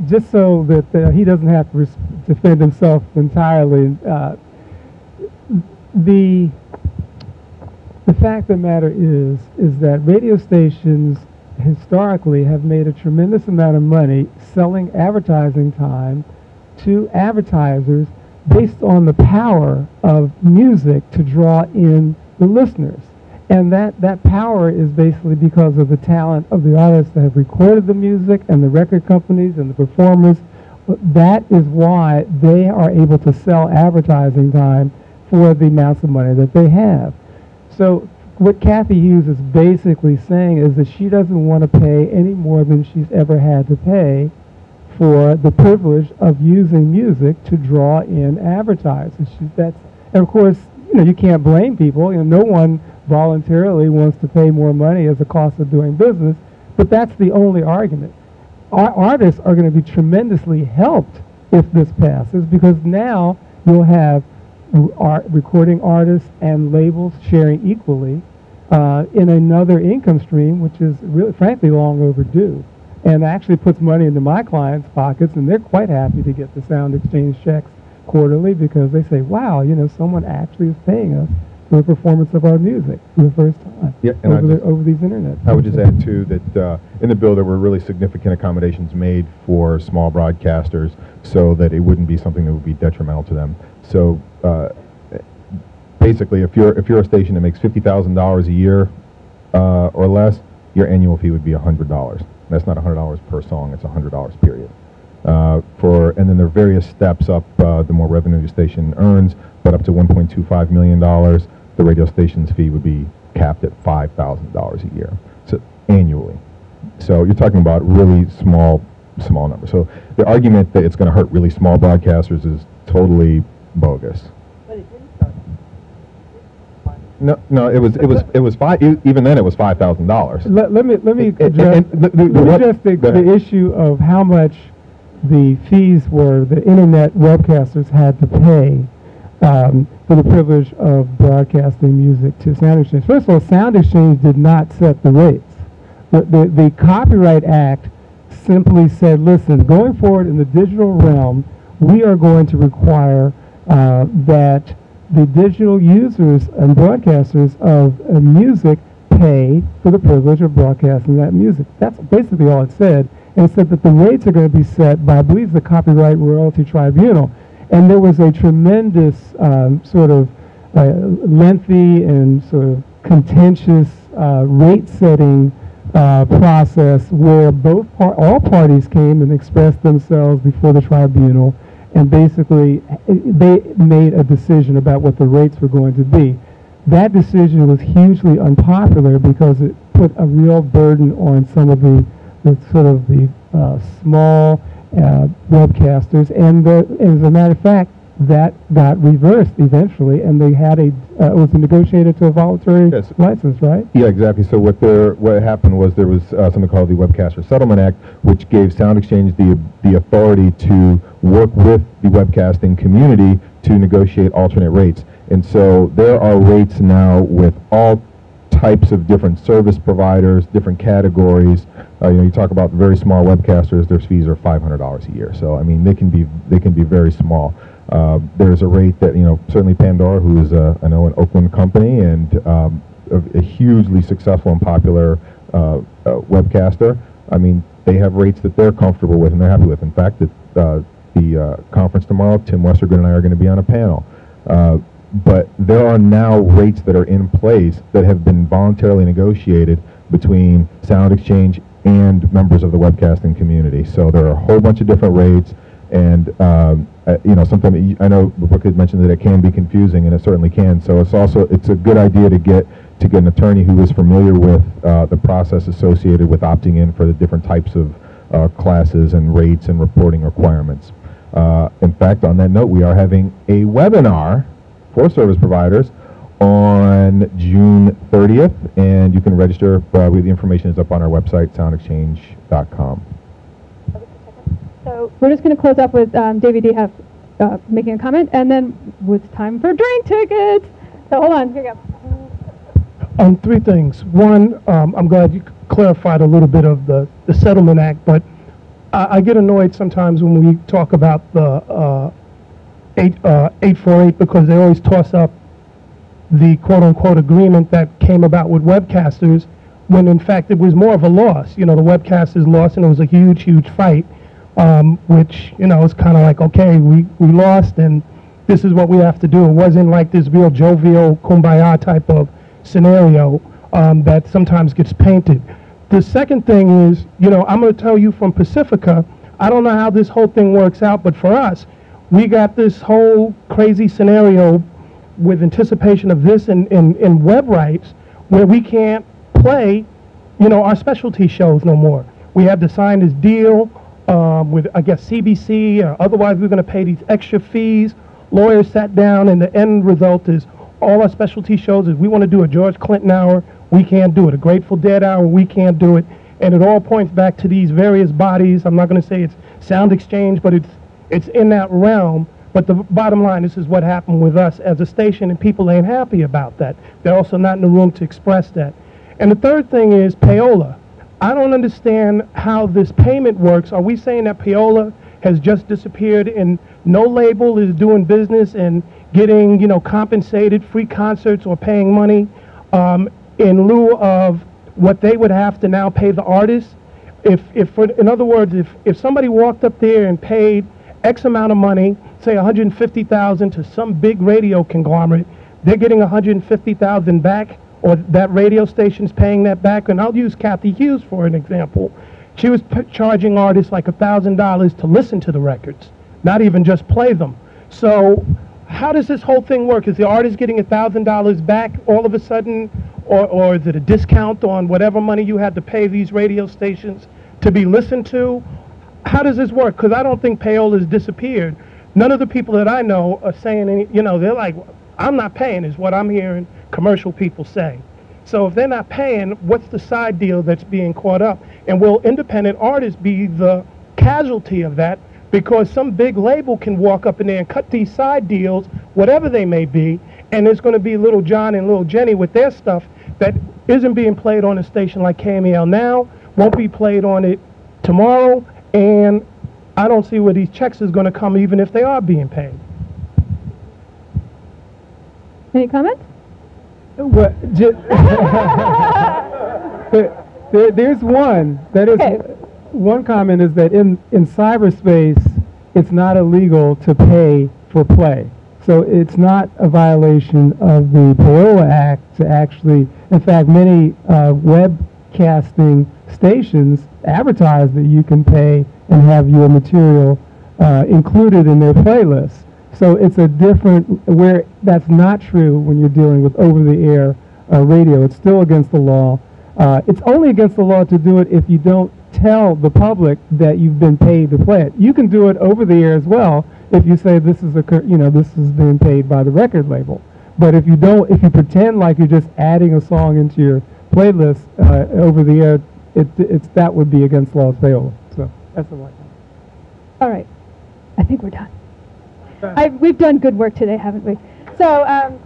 Just so that uh, he doesn't have to defend himself entirely, uh, the the fact of the matter is is that radio stations historically have made a tremendous amount of money selling advertising time to advertisers based on the power of music to draw in the listeners. And that, that power is basically because of the talent of the artists that have recorded the music and the record companies and the performers. That is why they are able to sell advertising time for the amounts of money that they have. So what Cathy Hughes is basically saying is that she doesn't want to pay any more than she's ever had to pay for the privilege of using music to draw in advertisers. She, that's, and of course, you know, you can't blame people. You know, no one voluntarily wants to pay more money as a cost of doing business, but that's the only argument. Our artists are going to be tremendously helped if this passes because now you'll have art, recording artists and labels sharing equally uh, in another income stream, which is really, frankly, long overdue, and actually puts money into my clients' pockets, and they're quite happy to get the SoundExchange checks quarterly because they say, "Wow, you know, someone actually is paying us for the performance of our music for the first time Yeah, and I over, the, over these internet." I would just add too that uh, in the bill there were really significant accommodations made for small broadcasters so that it wouldn't be something that would be detrimental to them. So uh, basically, if you're if you're a station that makes fifty thousand dollars a year uh, or less, your annual fee would be hundred dollars. That's not hundred dollars per song; it's hundred dollars period. Uh, for and then there are various steps up. Uh, the more revenue the station earns, but up to 1.25 million dollars, the radio station's fee would be capped at five thousand dollars a year, so annually. So you're talking about really small, small numbers. So the argument that it's going to hurt really small broadcasters is totally bogus. No, no, it was it was it was five. e- Even then, it was five thousand dollars. Let, let me let me And- and- address, and the- the- let me address the, the issue of how much the fees were the internet webcasters had to pay um, for the privilege of broadcasting music to SoundExchange. First of all, SoundExchange did not set the rates. The, the, the Copyright Act simply said, listen, going forward in the digital realm, we are going to require uh, that the digital users and broadcasters of uh, music pay for the privilege of broadcasting that music. That's basically all it said. And it said that the rates are going to be set by, I believe, the Copyright Royalty Tribunal. And there was a tremendous um, sort of uh, lengthy and sort of contentious uh, rate setting uh, process where both par- all parties came and expressed themselves before the tribunal and basically uh, they made a decision about what the rates were going to be. That decision was hugely unpopular because it put a real burden on some of the, the sort of the uh, small uh, webcasters, and the, as a matter of fact, that got reversed eventually, and they had a uh, it was negotiated to a voluntary Yes. license, right? Yeah, exactly. So what there, what happened was there was uh, something called the Webcaster Settlement Act, which gave SoundExchange the the authority to work with the webcasting community to negotiate alternate rates. And so there are rates now with all types of different service providers, different categories. Uh, you know, you talk about very small webcasters; their fees are five hundred dollars a year. So I mean, they can be they can be very small. Uh, there's a rate that you know certainly Pandora, who is a, I know an Oakland company and um, a, a hugely successful and popular uh, uh, webcaster. I mean, they have rates that they're comfortable with and they're happy with. In fact, at uh, the uh, conference tomorrow, Tim Westergren and I are going to be on a panel. But there are now rates that are in place that have been voluntarily negotiated between SoundExchange and members of the webcasting community. So there are a whole bunch of different rates, and um, uh, you know, sometimes I know had mentioned that it can be confusing, and it certainly can. So it's also it's a good idea to get to get an attorney who is familiar with uh, the process associated with opting in for the different types of uh, classes and rates and reporting requirements. Uh, in fact, on that note, we are having a webinar for service providers on June 30th, and you can register. Uh, we- the information is up on our website, soundexchange.com. So we're just going to close up with um, Davey D. have uh, making a comment, and then it's time for drink tickets. So hold on, here we go. Um, three things. One, um, I'm glad you clarified a little bit of the, the Settlement Act, but I, I get annoyed sometimes when we talk about the uh, eight, uh, 848 because they always toss up the quote-unquote agreement that came about with webcasters when in fact it was more of a loss. You know, the webcasters lost and it was a huge, huge fight, um, which, you know, it's kind of like, okay, we, we lost and this is what we have to do. It wasn't like this real jovial kumbaya type of scenario um, that sometimes gets painted. The second thing is, you know, I'm going to tell you from Pacifica, I don't know how this whole thing works out, but for us, we got this whole crazy scenario with anticipation of this in, in, in web rights where we can't play, you know, our specialty shows no more. We had to sign this deal um, with, I guess, CBC, or otherwise we're going to pay these extra fees. Lawyers sat down, and the end result is all our specialty shows. If we want to do a George Clinton hour, we can't do it. A Grateful Dead hour, we can't do it. And it all points back to these various bodies. I'm not going to say it's SoundExchange, but it's it's in that realm. But the bottom line, this is what happened with us as a station, and people ain't happy about that. They're also not in the room to express that. And the third thing is payola. I don't understand how this payment works. Are we saying that payola has just disappeared and no label is doing business and getting, you know, compensated, free concerts or paying money um, in lieu of what they would have to now pay the artists? If, if for, in other words, if, if somebody walked up there and paid X amount of money, say 150,000 to some big radio conglomerate, they're getting 150,000 back, or that radio station's paying that back. And I'll use Cathy Hughes for an example. She was charging artists like $1,000 to listen to the records, not even just play them. So how does this whole thing work? Is the artist getting $1,000 back all of a sudden, or, or is it a discount on whatever money you had to pay these radio stations to be listened to? How does this work? Because I don't think payola has disappeared. None of the people that I know are saying any, you know, they're like, I'm not paying, is what I'm hearing commercial people say. So if they're not paying, what's the side deal that's being caught up? And will independent artists be the casualty of that? Because some big label can walk up in there and cut these side deals, whatever they may be, and there's going to be Little John and Little Jenny with their stuff that isn't being played on a station like KML now, won't be played on it tomorrow, and I don't see where these checks is going to come even if they are being paid. Any comments? Well, ju- [laughs] there, there- there's one. That is Okay. one comment is that in in cyberspace, it's not illegal to pay for play. So it's not a violation of the Payola Act to actually. In fact, many uh, webcasting stations advertise that you can pay and have your material uh, included in their playlist. So it's a different, where that's not true when you're dealing with over-the-air uh, radio. It's still against the law. Uh, it's only against the law to do it if you don't tell the public that you've been paid to play it. You can do it over the air as well if you say this is a, you know, this is being paid by the record label. But if you don't, if you pretend like you're just adding a song into your playlist uh, over the air, it, it's, that would be against law of. So that's the one. All right. I think we're done. I, we've done good work today, haven't we? So. Um,